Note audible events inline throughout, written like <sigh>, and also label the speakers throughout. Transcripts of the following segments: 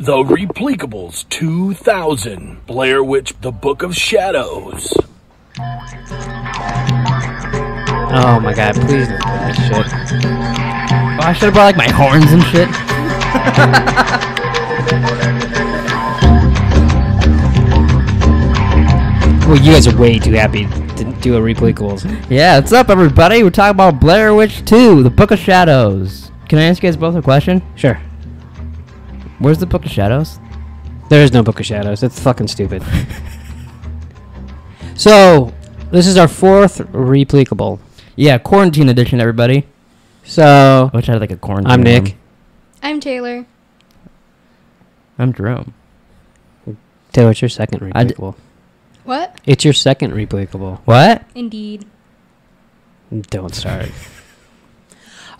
Speaker 1: The Repleekables 2000. Blair Witch The Book of Shadows.
Speaker 2: Oh my god, please don't play this shit.
Speaker 3: Oh, I should have brought like my horns and shit. <laughs>
Speaker 2: Well, you guys are way too happy to do a repleekables.
Speaker 3: Yeah, what's up, everybody? We're talking about Blair Witch 2, The Book of Shadows. Can I ask you guys both a question?
Speaker 2: Sure.
Speaker 3: Where's the Book of Shadows?
Speaker 2: There is no Book of Shadows. It's fucking stupid. <laughs> so, this is our fourth repleekable.
Speaker 3: Yeah, quarantine edition, everybody.
Speaker 2: So,
Speaker 3: I wish I had like a quarantine.
Speaker 2: I'm Nick.
Speaker 3: one.
Speaker 4: I'm Taylor.
Speaker 3: I'm Jerome.
Speaker 2: Taylor, it's your second
Speaker 3: I d-
Speaker 2: repleekable.
Speaker 4: What?
Speaker 2: It's your second repleekable.
Speaker 3: What?
Speaker 4: Indeed.
Speaker 2: Don't start. <laughs>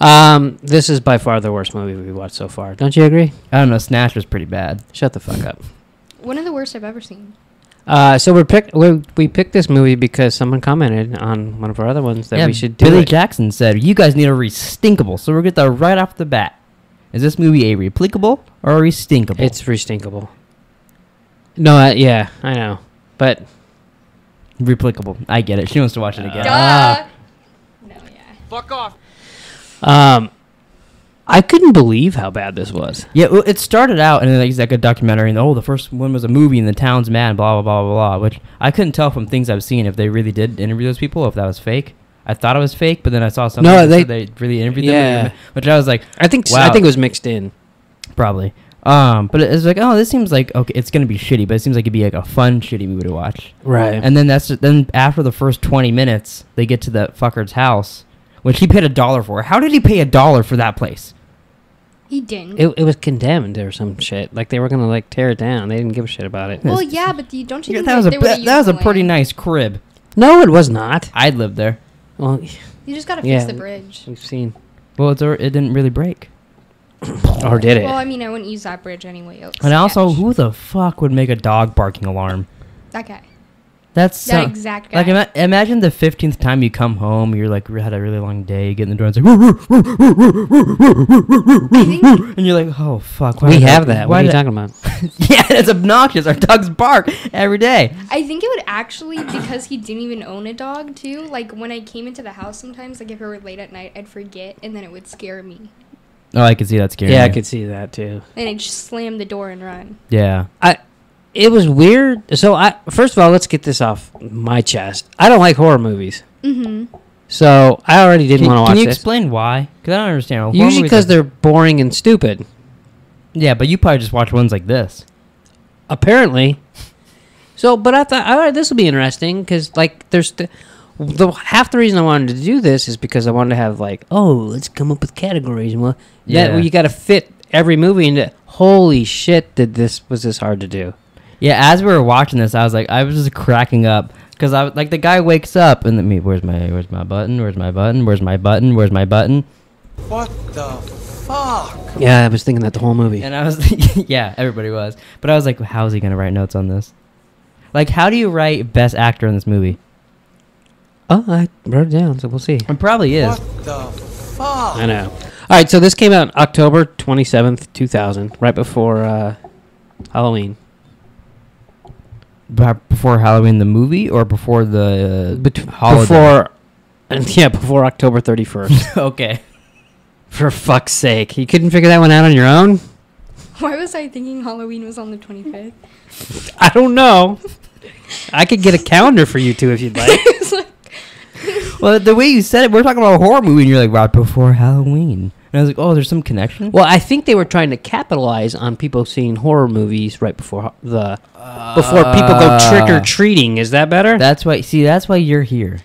Speaker 2: um, this is by far the worst movie we've watched so far. Don't you agree?
Speaker 3: I don't know. Snatch was pretty bad.
Speaker 2: Shut the fuck up.
Speaker 4: One of the worst I've ever seen.
Speaker 2: Uh, so we're pick we we picked this movie because someone commented on one of our other ones that
Speaker 3: yeah,
Speaker 2: we should do
Speaker 3: Billy
Speaker 2: it.
Speaker 3: Jackson said, "You guys need a restinkable." So we're gonna get that right off the bat. Is this movie a repleekable or a restinkable?
Speaker 2: It's restinkable. No, uh, yeah, I know, but
Speaker 3: repleekable. I get it. She wants to watch it again.
Speaker 2: Ah.
Speaker 4: No, yeah.
Speaker 2: Um, I couldn't believe how bad this was.
Speaker 3: Yeah, well, it started out and then it's like a documentary, and oh, the first one was a movie, and the town's mad, blah blah blah blah blah. Which I couldn't tell from things I've seen if they really did interview those people, if that was fake. I thought it was fake, but then I saw something
Speaker 2: No, they-
Speaker 3: they really interviewed
Speaker 2: Yeah.
Speaker 3: them, which I was like,
Speaker 2: I think
Speaker 3: wow.
Speaker 2: I think it was mixed in.
Speaker 3: probably. Um, but it's like, oh, this seems like okay, it's gonna be shitty, but it seems like it'd be like a fun shitty movie to watch.
Speaker 2: Right.
Speaker 3: And then that's then after the first twenty minutes, they get to the fucker's house, which he paid a dollar for. How did he pay a dollar for that place?
Speaker 4: He didn't.
Speaker 2: it, it was condemned or some shit. Like they were gonna like tear it down. They didn't give a shit about it.
Speaker 4: well, yeah, but you, don't you
Speaker 3: Yeah,
Speaker 4: think
Speaker 3: that was a
Speaker 4: they
Speaker 3: that, that was a
Speaker 4: the
Speaker 3: pretty nice crib.
Speaker 2: No, it was not.
Speaker 3: I'd live there.
Speaker 2: Well,
Speaker 4: You just gotta
Speaker 2: Yeah.
Speaker 4: fix the bridge.
Speaker 2: we've seen.
Speaker 3: Well, it's, it didn't really break. <coughs>
Speaker 2: Or did it?
Speaker 4: Well, I mean, I wouldn't use that bridge anyway. It looks
Speaker 3: And also, who the fuck would make a dog barking alarm?
Speaker 4: That guy.
Speaker 3: That's
Speaker 4: That
Speaker 3: so-
Speaker 4: exact guy.
Speaker 3: like ima- imagine the fifteenth time you come home, you're like had a really long day, get in the door and it's like, and you're like, oh fuck, why
Speaker 2: we
Speaker 3: I-
Speaker 2: have that.
Speaker 3: why
Speaker 2: What are you
Speaker 3: I-"
Speaker 2: talking about?
Speaker 3: yeah, it's obnoxious. Our dogs bark every day.
Speaker 4: I think it would actually because he didn't even own a dog too. Like when I came into the house, sometimes like if it were late at night, I'd forget, and then it would scare me,
Speaker 3: Oh, I could see that scaring.
Speaker 2: yeah, I could see that too.
Speaker 4: and I'd just slam the door and run.
Speaker 3: Yeah,
Speaker 2: I it was weird. So I first of all, let's get this off my chest. I don't like horror movies.
Speaker 4: Mm-hmm.
Speaker 2: So I already didn't
Speaker 3: Can,
Speaker 2: want to watch.
Speaker 3: can you
Speaker 2: this.
Speaker 3: explain why? Because I don't understand. Horror
Speaker 2: Usually because
Speaker 3: are-
Speaker 2: they're boring and stupid.
Speaker 3: yeah, but you probably just watch ones like this.
Speaker 2: Apparently. So, but I thought, all right, this will be interesting because, like, there's the, the half the reason I wanted to do this is because I wanted to have like, oh, let's come up with categories and well,
Speaker 3: Yeah.
Speaker 2: that you got to fit every movie into. Holy shit! Did this was this hard to do?
Speaker 3: Yeah, as we were watching this, I was like, I was just cracking up because I was like, the guy wakes up and then me, where's my, where's my button? Where's my button? Where's my button? Where's my button?
Speaker 5: What the fuck?
Speaker 2: Yeah, I was thinking that the whole movie.
Speaker 3: And I was, <laughs> yeah, everybody was, but I was like, how is he gonna write notes on this? Like, how do you write best actor in this movie?
Speaker 2: Oh, I wrote it down, so we'll see.
Speaker 3: It probably is.
Speaker 5: What the fuck?
Speaker 2: I know. All right, so this came out October twenty seventh, two thousand, right before uh, Halloween.
Speaker 3: B- Before Halloween the movie or before the
Speaker 2: Bet- uh,
Speaker 3: holiday?
Speaker 2: before, yeah, before October thirty first. <laughs>
Speaker 3: okay.
Speaker 2: For fuck's sake, you couldn't figure that one out on your own?
Speaker 4: Why was I thinking Halloween was on the 25th?
Speaker 2: I don't know. I could get a calendar for you two if you'd like. <laughs>
Speaker 4: it's like,
Speaker 3: Well, the way you said it, we're talking about a horror movie, and you're like, right before Halloween, and I was like, oh, there's some connection.
Speaker 2: well, I think they were trying to capitalize on people seeing horror movies right before ho- the before people go uh. trick or treating. Is that better?
Speaker 3: That's why. See, that's why you're here.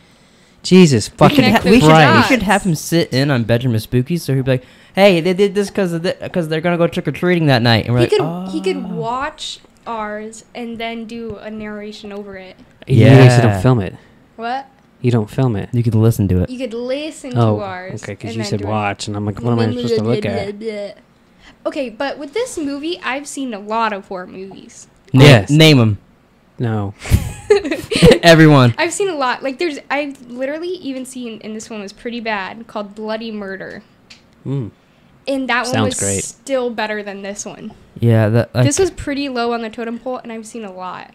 Speaker 2: Jesus
Speaker 3: We
Speaker 2: fucking
Speaker 3: should, ha- we,
Speaker 4: the
Speaker 3: should, we should have him sit in on Benjamin Spooky, so he'd be like, "Hey, they did this because because they're gonna go trick or treating that night," and we're
Speaker 4: he
Speaker 3: like,
Speaker 4: could
Speaker 3: "Oh."
Speaker 4: he could watch ours and then do a narration over it.
Speaker 2: Yeah, you
Speaker 3: Yeah.
Speaker 2: don't film it.
Speaker 4: What?
Speaker 2: You don't film it.
Speaker 3: You could listen to it.
Speaker 4: You could listen
Speaker 2: Oh,
Speaker 4: to ours.
Speaker 2: okay, because you said watch, and I'm like, what am I supposed to look at?
Speaker 4: Okay, but with this movie, I've seen a lot of horror movies.
Speaker 3: Na-
Speaker 2: Yes.
Speaker 3: name them.
Speaker 2: No. <laughs> <laughs>
Speaker 3: Everyone.
Speaker 4: I've seen a lot. Like, there's, I've literally even seen, and this one was pretty bad, called Bloody Murder.
Speaker 2: Mm.
Speaker 4: and that one was
Speaker 2: great.
Speaker 4: still better than this one.
Speaker 3: Yeah, that like,
Speaker 4: this was pretty low on the totem pole, and I've seen a lot.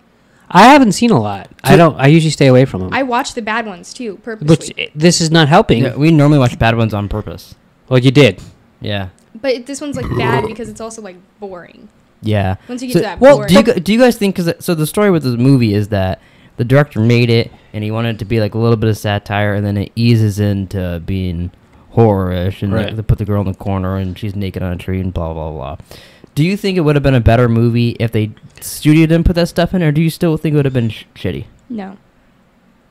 Speaker 2: I haven't seen a lot. I don't. I usually stay away from them.
Speaker 4: I watch the bad ones too, purposely.
Speaker 2: Which this is not helping.
Speaker 3: yeah, we normally watch bad ones on purpose.
Speaker 2: Well, you did.
Speaker 3: Yeah,
Speaker 4: but this one's like bad because it's also like boring.
Speaker 3: yeah.
Speaker 4: Once you get
Speaker 3: So-
Speaker 4: to that
Speaker 3: well,
Speaker 4: boring,
Speaker 3: do you gu- do you guys think? Because uh, so the story with this movie is that the director made it and he wanted it to be like a little bit of satire, and then it eases into being horror-ish, and like,
Speaker 2: Right.
Speaker 3: they put the girl in the corner and she's naked on a tree and blah blah blah. Do you think it would have been a better movie if they studio didn't put that stuff in, or do you still think it would have been sh- shitty?
Speaker 4: no,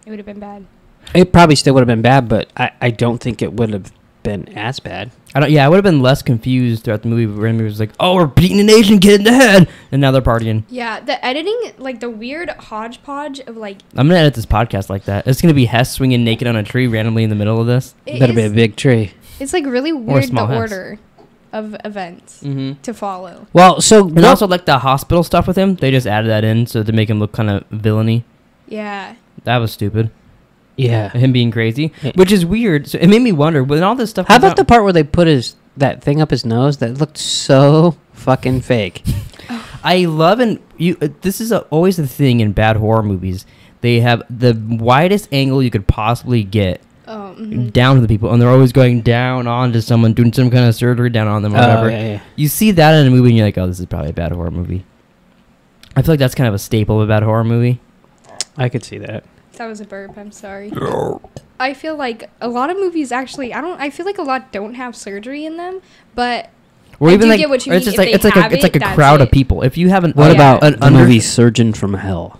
Speaker 4: it would have been bad.
Speaker 2: It probably still would have been bad, but I, I don't think it would have been as bad.
Speaker 3: I don't. Yeah, I would have been less confused throughout the movie. Where it was like, "Oh, we're beating an Asian kid in the head," and now they're partying.
Speaker 4: Yeah, the editing, like the weird hodgepodge of like
Speaker 3: I'm gonna edit this podcast like that. It's gonna be Hess swinging naked on a tree randomly in the middle of this.
Speaker 4: it
Speaker 2: Better be a big tree.
Speaker 4: It's like really weird the
Speaker 3: small house.
Speaker 4: order of events
Speaker 3: Mm-hmm.
Speaker 4: to follow.
Speaker 2: Well, so
Speaker 3: And also like the hospital stuff with him, they just added that in so to make him look kind of villainy.
Speaker 4: Yeah,
Speaker 3: That was stupid.
Speaker 2: yeah.
Speaker 3: Him being crazy,
Speaker 2: Yeah.
Speaker 3: which is weird. So it made me wonder when all this stuff.
Speaker 2: How about
Speaker 3: out-
Speaker 2: the part where they put his that thing up his nose that looked so fucking fake? <laughs>
Speaker 3: I love and you. Uh, this is a, always the thing in bad horror movies. They have the widest angle you could possibly get
Speaker 4: um, mhm.
Speaker 3: down to the people, and they're always going down onto someone doing some kind of surgery down on them or whatever.
Speaker 2: Oh, yeah, yeah.
Speaker 3: You see that in a movie, and you're like, "Oh, this is probably a bad horror movie." I feel like that's kind of a staple of a bad horror movie.
Speaker 2: I could see that.
Speaker 4: that was a burp. I'm sorry. I feel like a lot of movies actually. I don't. I feel like a lot don't have surgery in them, but
Speaker 3: Or
Speaker 4: I
Speaker 3: even
Speaker 4: do
Speaker 3: like,
Speaker 4: get what you
Speaker 3: or it's
Speaker 4: mean.
Speaker 3: just
Speaker 4: If
Speaker 3: like
Speaker 4: they
Speaker 3: it's like a
Speaker 4: have
Speaker 3: it's like a
Speaker 4: that's
Speaker 3: crowd of people. If you haven't,
Speaker 2: What
Speaker 4: Yeah.
Speaker 2: about
Speaker 3: an
Speaker 2: the
Speaker 3: under-
Speaker 2: movie Surgeon from Hell?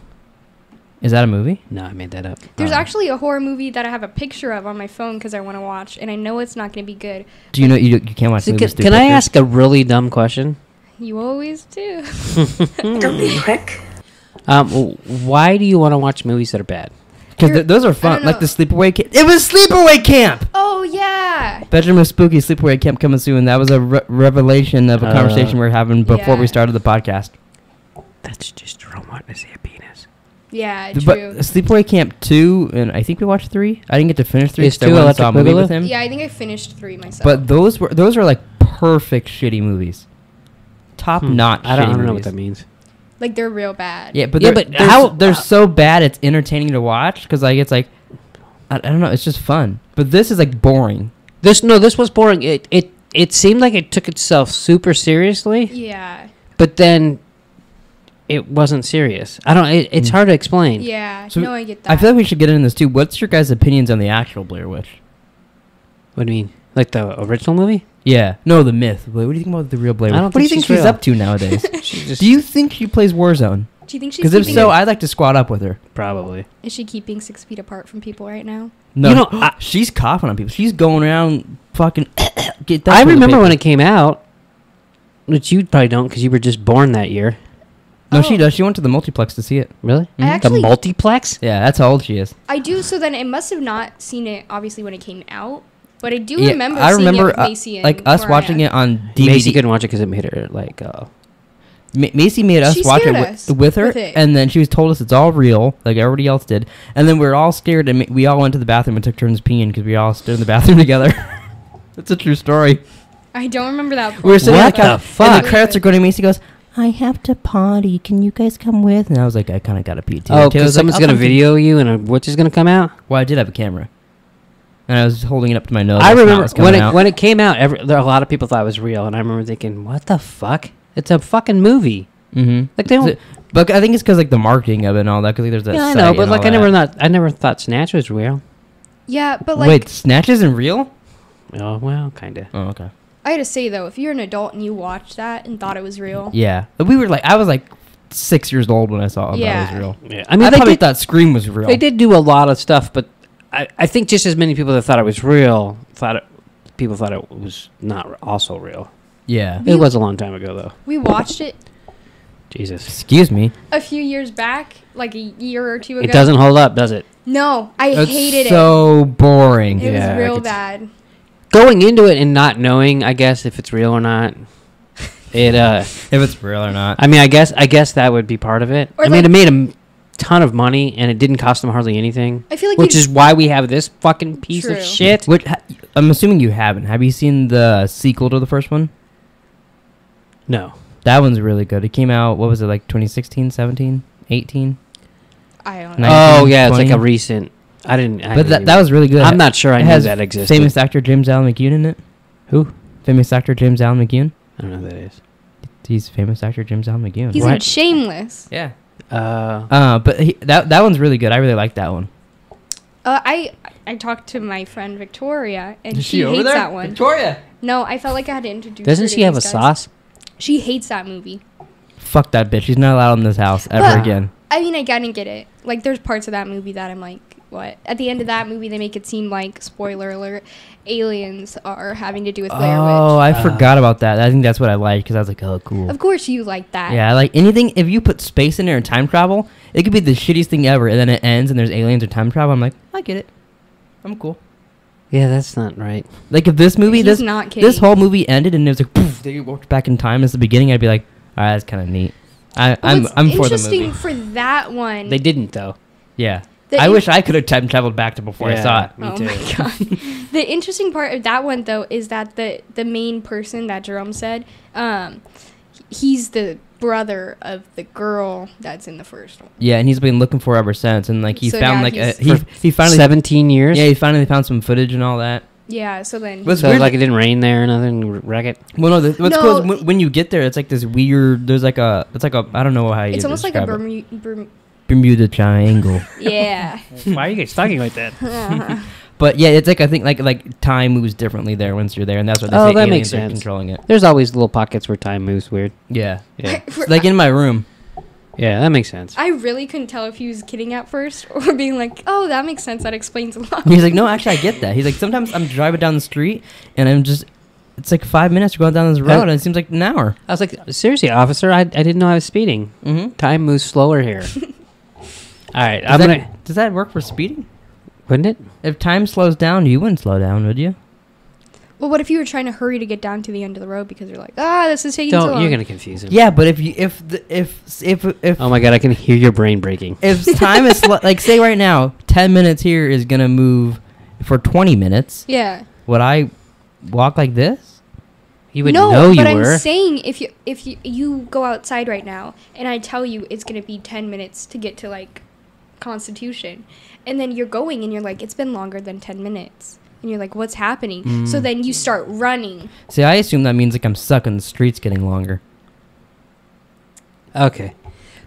Speaker 3: Is that a movie?
Speaker 2: No, I made that up.
Speaker 4: there's
Speaker 3: Oh.
Speaker 4: actually a horror movie that I have a picture of on my phone because I want to watch, and I know it's not going to be good.
Speaker 3: Do you know you, you can't watch
Speaker 2: So
Speaker 3: movies?
Speaker 2: can, can I ask a really dumb question?
Speaker 4: You always do. <laughs>
Speaker 6: Don't be a prick.
Speaker 2: Um, why do you want to watch movies that are bad?
Speaker 3: Because th- those are fun. Like the sleepaway camp. It was sleepaway camp.
Speaker 4: Oh yeah.
Speaker 3: Bedroom of Spooky sleepaway camp coming soon. That was a re- revelation of a
Speaker 2: Uh,
Speaker 3: conversation we were having before we started the podcast.
Speaker 2: That's just Jerome wanting to see a penis.
Speaker 4: Yeah.
Speaker 3: But
Speaker 4: True.
Speaker 3: sleepaway camp two, and I think we watched three. I didn't get to finish three.
Speaker 2: Is
Speaker 3: 'cause I
Speaker 2: two
Speaker 3: went and saw a movie with him.
Speaker 4: yeah, I think I finished three myself.
Speaker 3: But those were those are like perfect shitty movies. Top
Speaker 2: Hmm,
Speaker 3: notch.
Speaker 2: I don't, I don't know what that means.
Speaker 4: like they're real bad.
Speaker 3: Yeah, but
Speaker 2: Yeah,
Speaker 3: they're,
Speaker 2: but
Speaker 3: they're,
Speaker 2: how-
Speaker 3: s- they're so bad it's entertaining to watch because like it's like I, I don't know it's just fun. But this is like boring.
Speaker 2: This no, this was boring. It it it seemed like it took itself super seriously,
Speaker 4: Yeah.
Speaker 2: but then it wasn't serious. I don't. It, it's
Speaker 3: Mm.
Speaker 2: hard to explain.
Speaker 4: Yeah.
Speaker 3: So
Speaker 4: no, I get that.
Speaker 3: I feel like we should get into this too. What's your guys' opinions on the actual Blair Witch?
Speaker 2: What do you mean? Like the original movie?
Speaker 3: Yeah, no, the myth. What, what do you think about the real Blair
Speaker 2: I
Speaker 3: Witch?
Speaker 2: don't
Speaker 3: What do you
Speaker 2: think
Speaker 3: think
Speaker 2: she's
Speaker 3: she's up to nowadays? <laughs>
Speaker 2: She just
Speaker 3: do you think she plays Warzone?
Speaker 4: Do you think she's
Speaker 3: Because if so,
Speaker 4: it-
Speaker 3: I'd like to squat up with her.
Speaker 2: probably?
Speaker 4: is she keeping six feet apart from people right now?
Speaker 3: No,
Speaker 2: You know, I-
Speaker 3: she's coughing on people. She's going around fucking. <coughs> get that
Speaker 2: I remember
Speaker 3: paper.
Speaker 2: when it came out, which you probably don't because you were just born that year.
Speaker 3: No, she
Speaker 4: Oh.
Speaker 3: does. She went to the multiplex to see it.
Speaker 2: Really?
Speaker 4: I
Speaker 3: Mhm.
Speaker 4: actually-
Speaker 2: the multiplex?
Speaker 3: Yeah, that's how old she is.
Speaker 4: I do. So then it must have not seen it obviously when it came out, but I do
Speaker 3: Yeah,
Speaker 4: remember.
Speaker 3: I
Speaker 4: seeing
Speaker 3: remember
Speaker 4: it with
Speaker 3: uh,
Speaker 4: Macy and
Speaker 3: like us
Speaker 4: Mariah.
Speaker 3: watching it on DVD.
Speaker 2: Macy couldn't watch it because it made her like. Uh,
Speaker 3: Ma- Macy made us
Speaker 4: She
Speaker 3: watch it
Speaker 4: scared
Speaker 3: with,
Speaker 4: us
Speaker 3: with her,
Speaker 4: with it.
Speaker 3: and then she was told us it's all real, like everybody else did. And then we were all scared, and ma- we all went to the bathroom and took turns peeing because we all stood in the bathroom <laughs> together. <laughs> That's a true story.
Speaker 4: I don't remember that.
Speaker 3: Part, We were sitting on
Speaker 2: What
Speaker 3: the couch,
Speaker 2: the
Speaker 3: and
Speaker 2: fuck?
Speaker 3: the credits are going. to Macy goes, "I have to potty. Can you guys come with?" And I was like, "I kind of got to pee too."
Speaker 2: oh, because someone's
Speaker 3: "I'll
Speaker 2: gonna
Speaker 3: come
Speaker 2: video you and a witch is gonna come out.
Speaker 3: Well, I did have a camera, and I was holding it up to my nose.
Speaker 2: I remember
Speaker 3: was
Speaker 2: when it
Speaker 3: out.
Speaker 2: when it came out. Every, there a lot of people thought it was real, and I remember thinking, "What the fuck? It's a fucking movie."
Speaker 3: Mm-hmm.
Speaker 2: Like they don't.
Speaker 3: But I think it's because like the marketing of it and all that. Because there's that.
Speaker 2: yeah, I know, but like I never
Speaker 3: that.
Speaker 2: thought I never thought Snatch was real.
Speaker 4: Yeah, but like
Speaker 3: Wait, Snatch isn't real?
Speaker 2: Oh well, kind of.
Speaker 3: Oh, okay.
Speaker 4: I had to say though, if you're an adult and you watched that and thought it was real,
Speaker 3: Yeah, we were like, I was like six years old when I saw it.
Speaker 4: Yeah.
Speaker 3: That was real.
Speaker 2: Yeah, I
Speaker 3: I
Speaker 2: mean,
Speaker 3: I
Speaker 2: they
Speaker 3: probably
Speaker 2: did,
Speaker 3: thought Scream was real.
Speaker 2: they did do a lot of stuff, but I, I think just as many people that thought it was real thought it. People thought it was not also real.
Speaker 3: Yeah.
Speaker 2: It was a long time ago, though.
Speaker 4: we watched it
Speaker 2: Jesus,
Speaker 3: Excuse me.
Speaker 4: a few years back, like a year or two ago.
Speaker 2: it doesn't hold up, does it?
Speaker 4: No, I hated it.
Speaker 3: It's
Speaker 4: hated
Speaker 3: so boring.
Speaker 4: it. It
Speaker 2: Yeah,
Speaker 4: was real
Speaker 2: could s-
Speaker 4: bad.
Speaker 2: Going into it and not knowing, I guess, if it's real or not. It. uh <laughs>
Speaker 3: If it's real or not.
Speaker 2: I mean, I guess I guess that would be part of it.
Speaker 4: Or
Speaker 2: I mean,
Speaker 4: like-
Speaker 2: it made him ton of money and it didn't cost them hardly anything.
Speaker 4: I feel like
Speaker 2: which
Speaker 4: you-
Speaker 2: is why we have this fucking piece of shit.
Speaker 3: Which Ha- I'm assuming you haven't. Have you seen the sequel to the first one?
Speaker 2: No.
Speaker 3: That one's really good. It came out. What was it like? 2016, 17, 18.
Speaker 4: I don't know.
Speaker 3: Nice.
Speaker 2: Oh yeah, it's like
Speaker 3: 20.
Speaker 2: a recent. I didn't. I
Speaker 3: But
Speaker 2: didn't
Speaker 3: that,
Speaker 2: even-
Speaker 3: that was really good.
Speaker 2: I'm not sure I
Speaker 3: It
Speaker 2: knew that existed.
Speaker 3: Famous actor James Allen McCune in it.
Speaker 2: Who?
Speaker 3: Famous actor James Allen McCune.
Speaker 2: I don't know who that is.
Speaker 3: He's famous actor James Allen McCune.
Speaker 4: He's in Shameless.
Speaker 3: yeah.
Speaker 2: Uh,
Speaker 3: Uh, but he, that that one's really good. I really like that one.
Speaker 4: Uh, I I talked to my friend Victoria, and she, hates that one.
Speaker 3: Victoria.
Speaker 4: No, I felt like I had to introduce.
Speaker 2: doesn't
Speaker 4: to
Speaker 2: she have a
Speaker 4: guys.
Speaker 2: sauce?
Speaker 4: She hates that movie.
Speaker 3: Fuck that bitch. She's not allowed in this house ever
Speaker 4: But-
Speaker 3: again.
Speaker 4: I mean, I gotta get it. Like, there's parts of that movie that I'm like, what? At the end of that movie, they make it seem like, spoiler alert, aliens are having to do with Blair
Speaker 3: Oh,
Speaker 4: Witch.
Speaker 3: I uh-huh. forgot about that. I think that's what I like because I was like, oh, cool.
Speaker 4: Of course, you like that.
Speaker 3: Yeah, I like anything. If you put space in there and time travel, it could be the shittiest thing ever, and then it ends and there's aliens or time travel. I'm like, I get it. I'm cool.
Speaker 2: Yeah, that's not right.
Speaker 3: Like if this movie,
Speaker 4: He's
Speaker 3: this
Speaker 4: not
Speaker 3: this whole movie ended and it was like, poof, they walked back in time as the beginning. I'd be like, all right, that's kind of neat. I,
Speaker 4: But
Speaker 3: I'm I'm for the
Speaker 4: interesting
Speaker 3: movie.
Speaker 4: for that one.
Speaker 2: They didn't though.
Speaker 3: Yeah,
Speaker 4: The
Speaker 3: I
Speaker 4: in-
Speaker 3: wish I could have time traveled back to before I saw it.
Speaker 2: Me
Speaker 4: oh
Speaker 2: too.
Speaker 4: my <laughs> god. the interesting part of that one though is that the the main person that Jerome said, um, he's the brother of the girl that's in the first one.
Speaker 3: Yeah, and he's been looking for ever since, and like he
Speaker 4: So
Speaker 3: found like a, he
Speaker 2: For
Speaker 3: he finally
Speaker 2: Seventeen years.
Speaker 3: yeah he finally found some footage and all that.
Speaker 4: Yeah. So then.
Speaker 3: What's
Speaker 2: So like it didn't rain there or nothing. Wreck it.
Speaker 3: well, no, the, what's cool is when, when you get there, it's like this weird. There's like a, it's like a, I don't know how you.
Speaker 4: it's almost like a
Speaker 3: describe.
Speaker 4: Bermuda. Berm-
Speaker 3: Bermuda Triangle. <laughs>
Speaker 4: yeah.
Speaker 2: Why are you guys talking like that? <laughs>
Speaker 3: But yeah, it's like I think like like time moves differently there once you're there, and that's what they
Speaker 2: Oh,
Speaker 3: say
Speaker 2: that
Speaker 3: aliens
Speaker 2: makes
Speaker 3: are
Speaker 2: sense.
Speaker 3: controlling it.
Speaker 2: There's always little pockets where time moves weird.
Speaker 3: Yeah,
Speaker 2: Yeah, <laughs>
Speaker 3: like in my room.
Speaker 2: yeah, that makes sense.
Speaker 4: I really couldn't tell if he was kidding at first or being like, "Oh, that makes sense. That explains a lot."
Speaker 3: He's like, no, actually, I get that. He's like, sometimes I'm driving down the street and I'm just, it's like five minutes going down this road, and it seems like an hour.
Speaker 2: I was like, seriously, officer, I, I didn't know I was speeding.
Speaker 3: Mm-hmm.
Speaker 2: Time moves slower here. All right,
Speaker 3: Does
Speaker 2: I'm
Speaker 3: that,
Speaker 2: gonna.
Speaker 3: does that work for speeding?
Speaker 2: Wouldn't it?
Speaker 3: If time slows down, you wouldn't slow down, would you?
Speaker 4: well, what if you were trying to hurry to get down to the end of the road because you're like, "Ah, this is taking so
Speaker 2: Don't.
Speaker 4: long."
Speaker 2: You're gonna confuse him.
Speaker 3: Yeah, but if you if the, if if if
Speaker 2: Oh my god, I can hear your brain breaking.
Speaker 3: if <laughs> time is slo- like say right now, ten minutes here is gonna move for twenty minutes.
Speaker 4: Yeah.
Speaker 3: Would I walk like this?
Speaker 2: You would
Speaker 4: no,
Speaker 2: know you
Speaker 4: but
Speaker 2: were.
Speaker 4: I'm saying if you if you you go outside right now and I tell you it's gonna be ten minutes to get to like Constitution, and then you're going and you're like it's been longer than ten minutes, and you're like what's happening?
Speaker 2: Mm.
Speaker 4: So then you start running.
Speaker 3: See, I assume that means like I'm stuck in the streets getting longer.
Speaker 2: Okay,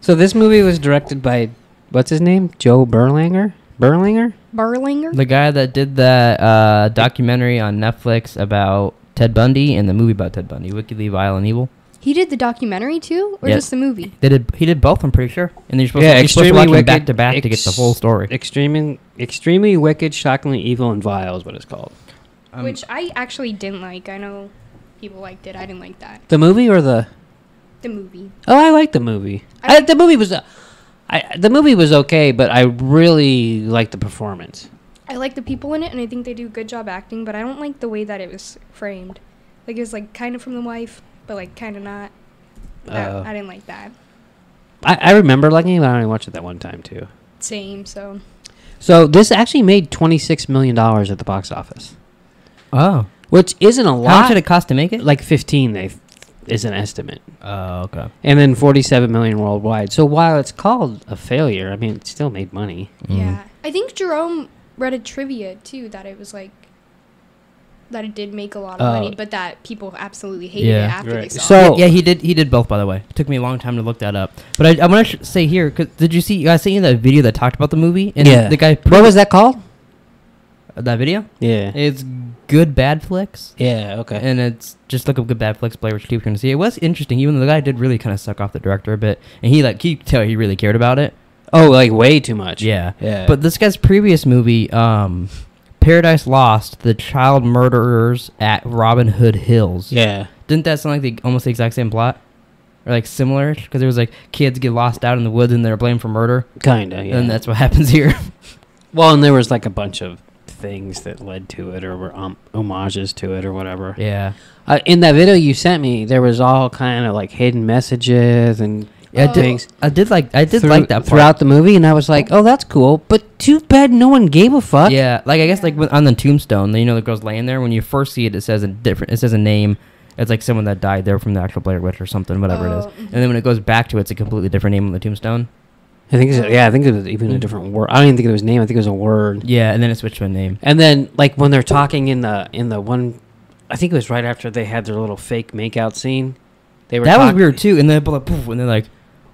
Speaker 2: so this movie was directed by what's his name? Joe Berlinger. Berlinger.
Speaker 4: Burlinger.
Speaker 3: The guy that did that uh, documentary on Netflix about Ted Bundy and the movie about Ted Bundy, Wickedly Vile and Evil.
Speaker 4: He did the documentary too, or
Speaker 3: Yeah.
Speaker 4: just the movie?
Speaker 3: They did. He did both. I'm pretty sure. And you're supposed,
Speaker 2: Yeah,
Speaker 3: to, you're supposed to
Speaker 2: extremely
Speaker 3: watch them
Speaker 2: wicked.
Speaker 3: back to back to get the
Speaker 2: ex-
Speaker 3: full story.
Speaker 2: Extremely, extremely wicked, shockingly evil, and vile is what it's called.
Speaker 3: Um,
Speaker 4: Which I actually didn't like. I know people liked it. I didn't like that.
Speaker 2: The movie or the?
Speaker 4: The movie.
Speaker 2: Oh, I like the movie.
Speaker 4: I-
Speaker 2: I, the movie was, uh, I the movie was okay, but I really liked the performance.
Speaker 4: I like the people in it, and I think they do a good job acting. But I don't like the way that it was framed. Like it was like kind of from the wife, but like kind of not. That-
Speaker 2: Oh.
Speaker 4: I didn't like that.
Speaker 2: I, I remember liking it, but I only watched it that one time too.
Speaker 4: Same. So
Speaker 2: So this actually made twenty six million dollars at the box office,
Speaker 3: oh,
Speaker 2: which isn't a lot.
Speaker 3: how much did it cost to make it?
Speaker 2: like fifteen, they is an estimate,
Speaker 3: oh, okay.
Speaker 2: and then forty seven million worldwide. So while it's called a failure, I mean, it still made money.
Speaker 3: Mm.
Speaker 4: yeah, I think Jerome read a trivia too that it was like that it did make a lot of
Speaker 2: Oh.
Speaker 4: money, but that people absolutely hated
Speaker 3: Yeah.
Speaker 4: it after they
Speaker 2: Right.
Speaker 4: saw
Speaker 2: So-
Speaker 4: it.
Speaker 3: yeah, he did. He did both, by the way. It took me a long time to look that up. But I, I want to sh- say here, cause did you see? I sent you that video that talked about the movie. And
Speaker 2: yeah,
Speaker 3: the guy.
Speaker 2: What was that called?
Speaker 3: that video?
Speaker 2: Yeah.
Speaker 3: It's good bad flicks.
Speaker 2: Yeah. Okay.
Speaker 3: and it's just look up good bad flicks Blair Witch Cube going to see. It was interesting, even though the guy did really kind of suck off the director a bit, and he like you could tell he really cared about it.
Speaker 2: oh, like way too much.
Speaker 3: Yeah,
Speaker 2: Yeah.
Speaker 3: But this guy's previous movie, um, Paradise Lost, the child murderers at Robin Hood Hills.
Speaker 2: yeah.
Speaker 3: didn't that sound like the almost the exact same plot, or like similar? Because it was like kids get lost out in the woods and they're blamed for murder,
Speaker 2: Kinda. Yeah.
Speaker 3: and that's what <laughs> happens here.
Speaker 2: well, and there was like a bunch of things that led to it, or were um, homages to it, or whatever.
Speaker 3: yeah.
Speaker 2: Uh, in that video you sent me, there was all kind of like hidden messages and
Speaker 3: Yeah, I did.
Speaker 2: things
Speaker 3: I did like. I did
Speaker 2: through-
Speaker 3: like that part.
Speaker 2: throughout the movie, and I was like, "Oh, that's cool." But too bad no one gave a fuck.
Speaker 3: Yeah, like I guess like on the tombstone, you know, the girl's laying there. When you first see it, it says a different. It says a name. It's like someone that died there from the actual Blair Witch or something, whatever it is.
Speaker 4: Oh.
Speaker 3: And then when it goes back to it, it's a completely different name on the tombstone.
Speaker 2: I think. It's, yeah, I think it was even a mm. different word. I don't even think it was name. I think it was a word.
Speaker 3: Yeah, and then it switched to a name.
Speaker 2: And then, like when they're talking in the in the one, I think it was right after they had their little fake makeout scene. They were
Speaker 3: That was weird too. And then like, poof, and they're like,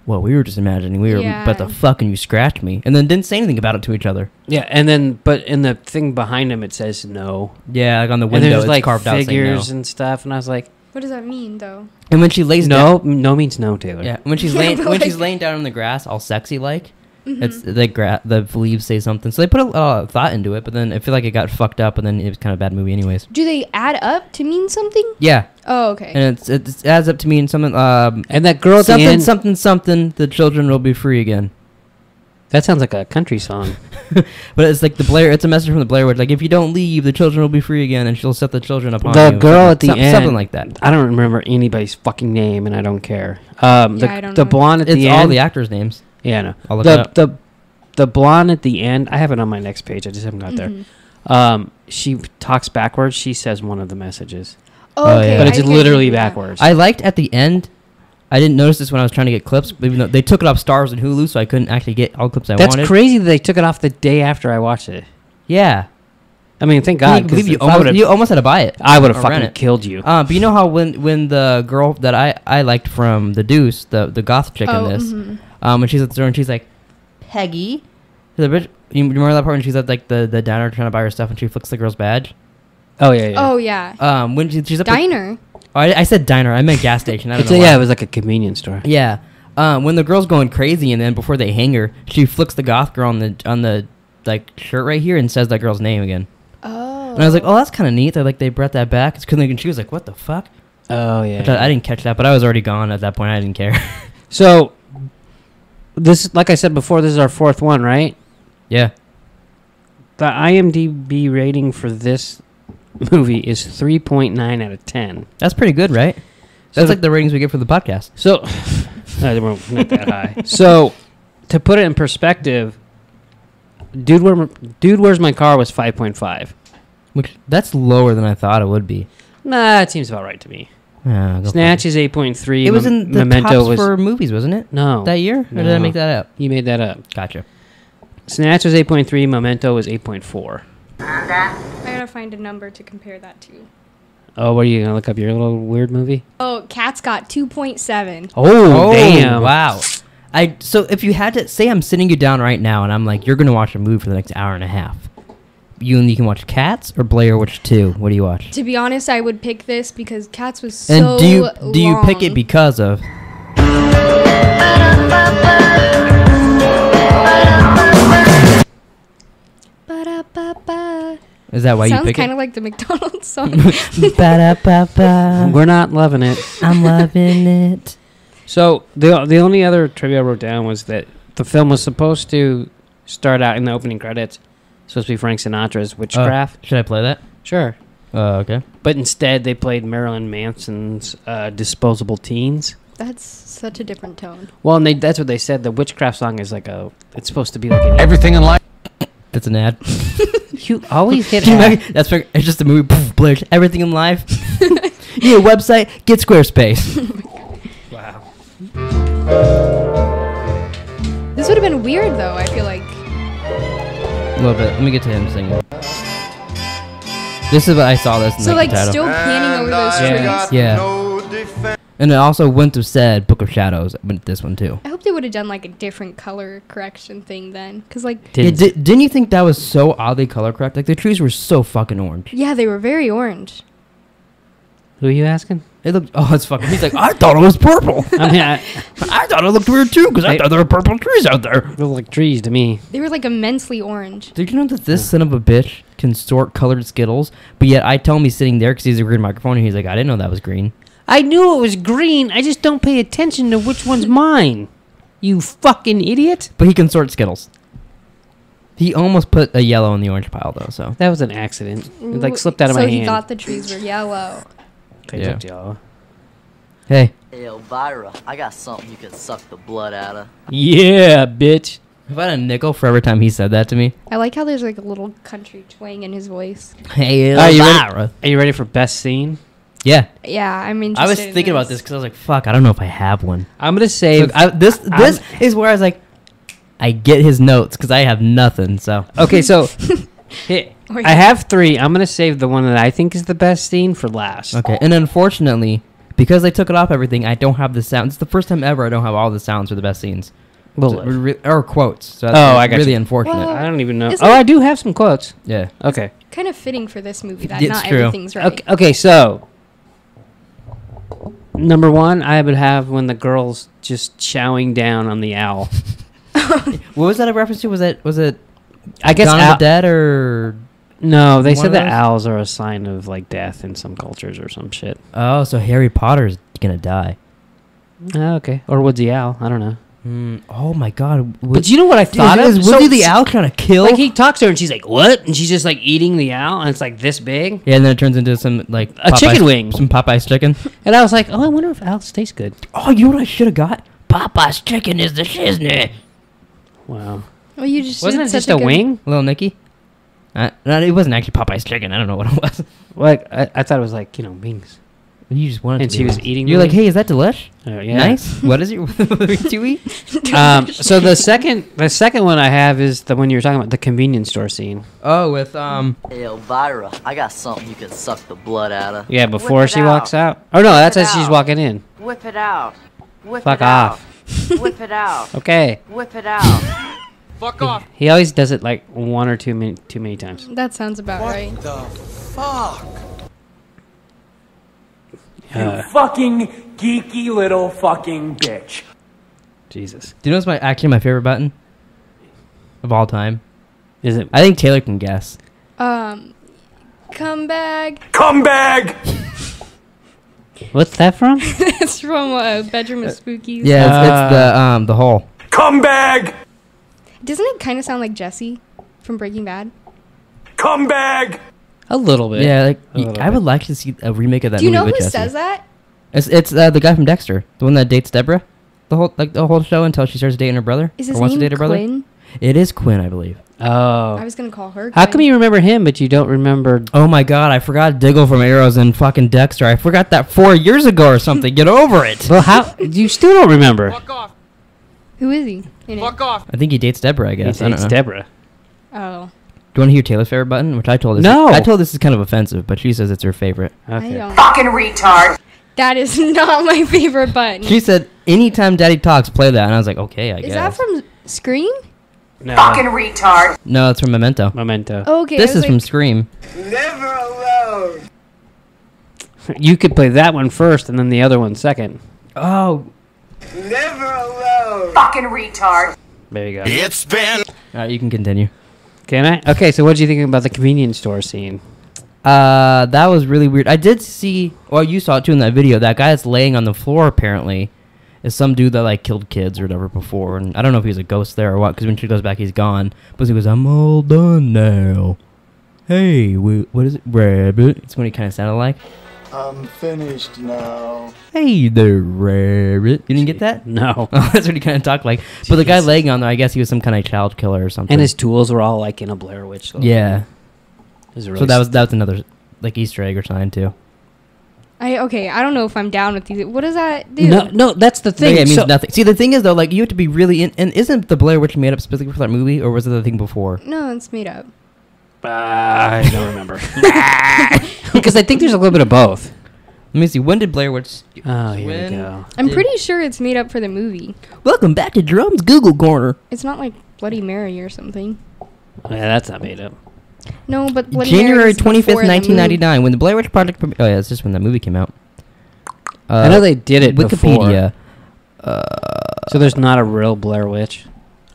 Speaker 3: "Well, we were just imagining. We were, but the
Speaker 4: Yeah.
Speaker 3: fuck, and you scratched me." And then didn't say anything about it to each other.
Speaker 2: Yeah, and then but in the thing behind him it says no.
Speaker 3: Yeah, like on the
Speaker 2: And
Speaker 3: window,
Speaker 2: there's
Speaker 3: it's
Speaker 2: like
Speaker 3: carved out
Speaker 2: figures
Speaker 3: no.
Speaker 2: and stuff, and I was like,
Speaker 4: What does that mean, though?
Speaker 3: And when she lays down,
Speaker 2: no, no means no, Taylor.
Speaker 3: yeah, when she's <laughs>
Speaker 4: Yeah,
Speaker 3: laying
Speaker 4: but
Speaker 3: when she's laying down in the grass, all sexy like, it's
Speaker 4: Mhm.
Speaker 3: the gra- the leaves say something. So they put a lot of thought into it, but then I feel like it got fucked up, and then it was kind of a bad movie, anyways.
Speaker 4: Do they add up to mean something?
Speaker 3: Yeah,
Speaker 4: Oh, okay.
Speaker 3: and it's it adds up to mean something. Um,
Speaker 2: And that girl
Speaker 3: something,
Speaker 2: end,
Speaker 3: something, something. The children will be free again.
Speaker 2: that sounds like a country song. <laughs>
Speaker 3: But it's like the Blair. It's a message from the Blair Witch. Like if you don't leave, the children will be free again, and she'll set the children upon
Speaker 2: The
Speaker 3: you.
Speaker 2: girl at the
Speaker 3: Some-
Speaker 2: end-
Speaker 3: something like that.
Speaker 2: I don't remember anybody's fucking name, and I don't care. Um,
Speaker 4: Yeah,
Speaker 2: the
Speaker 4: I don't
Speaker 2: the
Speaker 4: know.
Speaker 2: blonde at
Speaker 3: It's
Speaker 2: the
Speaker 3: all the actors' names.
Speaker 2: Yeah, no.
Speaker 3: I'll look it
Speaker 2: The
Speaker 3: up.
Speaker 2: the the blonde at the end. I have it on my next page. I just haven't got there.
Speaker 4: Mhm.
Speaker 2: Um, she talks backwards. She says one of the messages,
Speaker 4: Oh,
Speaker 3: Oh,
Speaker 4: okay.
Speaker 3: yeah.
Speaker 2: but
Speaker 4: I
Speaker 2: it's
Speaker 4: can
Speaker 2: literally
Speaker 4: do that.
Speaker 2: backwards.
Speaker 3: I liked at the end. I didn't notice this when I was trying to get clips, but even though they took it off Starz and Hulu, so I couldn't actually get all clips I wanted.
Speaker 2: That's
Speaker 3: wanted.
Speaker 2: crazy that they took it off the day after I watched it.
Speaker 3: Yeah,
Speaker 2: I mean, thank
Speaker 3: Can
Speaker 2: God.
Speaker 3: you
Speaker 2: 'cause
Speaker 3: believe you
Speaker 2: if I
Speaker 3: almost, you almost had to buy it.
Speaker 2: I would have fucking
Speaker 3: it.
Speaker 2: killed you.
Speaker 3: Uh, but you know how when when the girl that I I liked from the Deuce, the the goth chick
Speaker 4: Oh,
Speaker 3: in this,
Speaker 4: mhm.
Speaker 3: um, when she's at the store and she's like, Peggy, the bitch. You remember that part when she's at like the the diner trying to buy her stuff and she flicks the girl's badge?
Speaker 2: Oh yeah, yeah.
Speaker 4: Oh, yeah.
Speaker 3: Um, when she, she's up. the-
Speaker 4: Diner.
Speaker 3: oh, I, I said diner. I meant gas station. I don't
Speaker 2: It's
Speaker 3: know.
Speaker 2: a- yeah, it was like a convenience store.
Speaker 3: Yeah. Um, when the girl's going crazy, and then before they hang her, she flicks the goth girl on the on the like shirt right here and says that girl's name again. And I was like, oh, that's kind of neat. That like they brought that back. It's because she was like, what the fuck?
Speaker 2: Oh yeah.
Speaker 3: I, I didn't catch that, but I was already gone at that point. I didn't care. <laughs>
Speaker 2: So this, like I said before, this is our fourth one, right?
Speaker 3: yeah.
Speaker 2: The IMDb rating for this movie is three point nine out of ten.
Speaker 3: That's pretty good, right?
Speaker 2: So
Speaker 3: That's
Speaker 2: the-
Speaker 3: like the ratings we get for the podcast.
Speaker 2: So, <laughs> no, they weren't not that high. So, to put it in perspective, dude, where dude, where's my car was five point five.
Speaker 3: Which that's lower than I thought it would be.
Speaker 2: Nah, it seems about right to me.
Speaker 3: Ah, go for
Speaker 2: Snatch is eight point three.
Speaker 3: It was in the
Speaker 2: Memento
Speaker 3: tops
Speaker 2: was
Speaker 3: for movies, wasn't it?
Speaker 2: no
Speaker 3: That year, or did I make that up?
Speaker 2: You made that up.
Speaker 3: Gotcha.
Speaker 2: Snatch was eight point three. Memento was eight point four.
Speaker 4: I gotta find a number to compare that to.
Speaker 2: Oh, what are you gonna look up your little weird movie?
Speaker 4: Oh, Cat's got 2.7.
Speaker 2: Oh, damn!
Speaker 3: Wow. I so if you had to say I'm sitting you down right now and I'm like you're gonna watch a movie for the next hour and a half. You and you can watch Cats or Blair Witch Two. What do you watch?
Speaker 4: To be honest, I would pick this because Cats was so
Speaker 3: And do you do you pick it because of? Is that why you
Speaker 4: Sounds
Speaker 3: pick
Speaker 4: kind
Speaker 3: it?
Speaker 4: of like the McDonald's <laughs> song.
Speaker 2: We're not loving it.
Speaker 3: I'm loving it.
Speaker 2: So the the only other trivia I wrote down was that the film was supposed to start out in the opening credits. Supposed to be Frank Sinatra's Witchcraft.
Speaker 3: Should I play that?
Speaker 2: Sure.
Speaker 3: Uh, okay.
Speaker 2: But instead, they played Marilyn Manson's uh, "Disposable Teens."
Speaker 4: That's such a different tone.
Speaker 2: Well, and they, that's what they said. The witchcraft song is like a. It's supposed to be like an. <laughs>
Speaker 5: Everything in life. <coughs>
Speaker 3: That's an ad. <laughs>
Speaker 2: you always hit. <laughs> Ad.
Speaker 3: imagine- That's for, it's just a movie. Poof, Blair, everything in life. yeah, website. Get Squarespace.
Speaker 2: Wow.
Speaker 4: This would have been weird though. I feel like.
Speaker 3: A little bit. Let me get to him singing. This is what I saw this in
Speaker 4: So
Speaker 3: the
Speaker 4: like
Speaker 3: title.
Speaker 4: still panning over those
Speaker 2: Yeah.
Speaker 4: trees.
Speaker 3: Yeah. And it also went to said Book of Shadows with this one too.
Speaker 4: I hope they would have done like a different color correction thing then, cause like
Speaker 2: Didn't-
Speaker 3: di- didn't you think that was so oddly color correct? Like the trees were so fucking orange.
Speaker 4: yeah, they were very orange.
Speaker 2: Who are you asking?
Speaker 3: It looked. Oh, it's fucking. He's like, I thought it was purple. <laughs>
Speaker 2: I mean, I, <laughs>
Speaker 3: I thought it looked weird too because I
Speaker 2: They-
Speaker 3: thought there were purple trees out there.
Speaker 2: they look like trees to me.
Speaker 4: They were like immensely orange.
Speaker 3: Did you know that this son of a bitch can sort colored Skittles? But yet I tell him he's sitting there because he's a green microphone and he's like, I didn't know that was green.
Speaker 2: I knew it was green. I just don't pay attention to which one's <laughs> mine. You fucking idiot.
Speaker 3: But he can sort Skittles. He almost put a yellow in the orange pile though. So
Speaker 2: That was an accident. It like slipped out of
Speaker 4: so
Speaker 2: my
Speaker 4: he
Speaker 2: hand.
Speaker 4: thought the trees were yellow.
Speaker 2: They
Speaker 3: Yeah.
Speaker 2: looked yellow.
Speaker 3: Hey,
Speaker 7: Hey, Elvira, I got something you can suck the blood out of.
Speaker 2: Yeah, bitch.
Speaker 3: if I had a nickel for every time he said that to me.
Speaker 4: I like how there's like a little country twang in his voice.
Speaker 3: Hey,
Speaker 2: Are you
Speaker 3: Elvira.
Speaker 2: ready? Are you ready for best scene?
Speaker 3: Yeah,
Speaker 4: Yeah, I'm interested.
Speaker 3: I was
Speaker 4: in
Speaker 3: thinking about this because I was like, "Fuck, I don't know if I have one."
Speaker 2: I'm gonna say
Speaker 3: So I, this
Speaker 2: I'm-
Speaker 3: this is where I was like, I get his notes because I have nothing. So
Speaker 2: Okay, so <laughs> hey,
Speaker 4: Or
Speaker 2: I have three. I'm gonna save the one that I think is the best scene for last.
Speaker 3: okay, and unfortunately, because they took it off everything, I don't have the sound. It's the first time ever I don't have all the sounds for the best scenes.
Speaker 2: Well,
Speaker 3: So, re- or quotes. So that's
Speaker 2: Oh, I got
Speaker 3: really
Speaker 2: you.
Speaker 3: unfortunate.
Speaker 4: Well,
Speaker 2: I don't even know. Oh, I do have some quotes.
Speaker 3: yeah.
Speaker 2: Okay.
Speaker 4: kind of fitting for this movie that
Speaker 3: It's
Speaker 4: not
Speaker 3: true.
Speaker 4: everything's right.
Speaker 2: Okay. Okay. So number one, I would have when the girls just chowing down on the owl. <laughs>
Speaker 3: What was that a reference to? Was that was it
Speaker 2: I guess
Speaker 3: Dawn
Speaker 2: owl-
Speaker 3: of the Dead or
Speaker 2: no. They said
Speaker 3: of
Speaker 2: that owls are a sign of like death in some cultures or some shit.
Speaker 3: oh, so Harry Potter's gonna die.
Speaker 2: Oh, okay. Or Woodsy Owl. I don't know.
Speaker 3: Mm, oh my God!
Speaker 2: But you know what I thought
Speaker 3: is,
Speaker 2: of?
Speaker 3: is
Speaker 2: So-
Speaker 3: the owl trying to kill?
Speaker 2: Like he talks to her and she's like, "What?" And she's just like eating the owl, and it's like this big.
Speaker 3: yeah, and then it turns into some like
Speaker 2: A chicken wing.
Speaker 3: some Popeye's chicken. <laughs>
Speaker 2: And I was like, "Oh, I wonder if owls taste good."
Speaker 3: oh, you know what I should have got? Popeye's chicken is the shiznit.
Speaker 2: Wow.
Speaker 4: Well, you just
Speaker 2: Wasn't it just a
Speaker 4: good-
Speaker 2: wing?
Speaker 3: Little Nicky. Uh, no, it wasn't actually Popeye's chicken. I don't know what it was. <laughs>
Speaker 2: Like I, I thought it was like you know wings.
Speaker 3: You just wanted
Speaker 2: And
Speaker 3: to
Speaker 2: she was eating
Speaker 3: You're
Speaker 2: the
Speaker 3: like, hey, is that delish?
Speaker 2: Oh, yeah.
Speaker 3: Nice. <laughs> what is it? <laughs> Do did you eat?
Speaker 2: um, so the second, the second one I have is the one you were talking about, the convenience store scene.
Speaker 3: Oh, with um.
Speaker 7: Hey, Elvira, I got something you can suck the blood out of.
Speaker 2: Yeah, before she
Speaker 8: out.
Speaker 2: walks out. Oh no, that's
Speaker 8: it
Speaker 2: as she's walking in.
Speaker 8: Whip it out. Whip
Speaker 2: Fuck
Speaker 8: it
Speaker 2: off.
Speaker 8: out. Whip it out.
Speaker 2: Okay.
Speaker 8: Whip it out.
Speaker 5: Fuck off.
Speaker 2: He always does it like one or two many, too many times.
Speaker 4: That sounds about
Speaker 5: What
Speaker 4: right.
Speaker 5: the fuck?
Speaker 2: Uh,
Speaker 1: Fucking geeky little fucking bitch.
Speaker 2: Jesus.
Speaker 3: Do you know what's my actually my favorite button of all time?
Speaker 2: Is it?
Speaker 3: I think Taylor can guess.
Speaker 4: Um, come back.
Speaker 1: Come back! <laughs>
Speaker 2: What's that from? <laughs>
Speaker 4: it's from uh, Bedroom of Spookies.
Speaker 3: Yeah, it's,
Speaker 2: Uh,
Speaker 3: it's the um the hole.
Speaker 1: Come back!
Speaker 4: Doesn't it kind of sound like Jesse from Breaking Bad?
Speaker 1: Come back!
Speaker 2: A little bit.
Speaker 3: Yeah, like
Speaker 2: A
Speaker 3: y-
Speaker 2: little
Speaker 3: I would like to see a remake of that
Speaker 4: Do you
Speaker 3: movie
Speaker 4: know
Speaker 3: with
Speaker 4: who
Speaker 3: Jesse.
Speaker 4: says that?
Speaker 3: It's it's uh, the guy from Dexter, the one that dates Deborah. The whole like the whole show until she starts dating her brother.
Speaker 4: Is
Speaker 3: or
Speaker 4: his
Speaker 3: wants to
Speaker 4: name
Speaker 3: date her brother.
Speaker 4: Quinn?
Speaker 3: It is Quinn, I believe.
Speaker 2: Oh.
Speaker 4: I was gonna call her.
Speaker 2: How come you remember him but you don't remember?
Speaker 3: Oh my god, I forgot Diggle from Arrows and fucking Dexter. I forgot that four years ago or something. Get over it.
Speaker 2: Well, how you still don't remember?
Speaker 5: Fuck off.
Speaker 4: Who is he? in it?
Speaker 5: Fuck off.
Speaker 3: I think he dates Deborah. I
Speaker 2: He
Speaker 3: guess. I don't
Speaker 2: dates
Speaker 3: know.
Speaker 2: Deborah.
Speaker 4: Oh,
Speaker 3: Do you want to hear Taylor's favorite button? Which I told this.
Speaker 2: No.
Speaker 3: I told this is kind of offensive, but she says it's her favorite.
Speaker 4: I
Speaker 2: Okay.
Speaker 4: don't.
Speaker 6: Fucking retard.
Speaker 4: That is <laughs> not my favorite button.
Speaker 3: She said, "Anytime Daddy talks, play that." And I was like, "Okay, I
Speaker 4: is
Speaker 3: guess."
Speaker 4: that from Scream?
Speaker 2: No.
Speaker 6: Fucking retard.
Speaker 3: no, it's from Memento.
Speaker 2: Memento.
Speaker 4: Oh, okay.
Speaker 3: This
Speaker 4: was
Speaker 3: is from Scream.
Speaker 5: Never alone. <laughs>
Speaker 2: You could play that one first and then the other one second.
Speaker 3: Oh,
Speaker 5: Never alone.
Speaker 6: Fucking retard.
Speaker 2: There you go.
Speaker 1: It's been.
Speaker 3: all right, you can continue.
Speaker 2: Can I? Okay, so what do you think about the convenience store scene?
Speaker 3: Uh, that was really weird. I did see, well, you saw it too in that video. That guy that's laying on the floor apparently is some dude that like killed kids or whatever before, and I don't know if he's a ghost there or what. Because when she goes back, he's gone. But he goes, "I'm all done now." Hey, wh- what is it, rabbit? It's what he kind of sounded like.
Speaker 9: I'm finished now.
Speaker 3: Hey there, rabbit. You didn't get that?
Speaker 2: No. <laughs>
Speaker 3: Oh, that's what he kind of talked like. But the guy laying on there, I guess he was some kind of child killer or something.
Speaker 2: And his tools were all like in a Blair Witch. little
Speaker 3: yeah.
Speaker 2: It was really
Speaker 3: So that was that was another like Easter egg or sign too.
Speaker 4: I okay. I don't know if I'm down with these. What does that do?
Speaker 2: no, no. That's the thing.
Speaker 3: yeah, it means
Speaker 2: So-
Speaker 3: nothing. See, the thing is though, like you have to be really in. And isn't the Blair Witch made up specifically for that movie, or was it the thing before?
Speaker 4: No, it's made up.
Speaker 2: I don't remember. <laughs> <laughs> because I think there's a little bit of both.
Speaker 3: Let me see. When did Blair Witch?
Speaker 2: Oh, here
Speaker 3: When-
Speaker 2: we go.
Speaker 4: I'm
Speaker 3: Did-
Speaker 4: pretty sure it's made up for the movie.
Speaker 3: Welcome back to Drum's Google Corner.
Speaker 4: It's not like Bloody Mary or something.
Speaker 2: Yeah, that's not made up.
Speaker 4: No, but Bloody
Speaker 3: January
Speaker 4: was
Speaker 3: twenty fifth,
Speaker 4: before the
Speaker 3: nineteen ninety nine, when the Blair Witch Project. Pre- oh yeah, it's just when that movie came out. Uh,
Speaker 2: I know they did it
Speaker 3: Wikipedia.
Speaker 2: So there's not a real Blair Witch.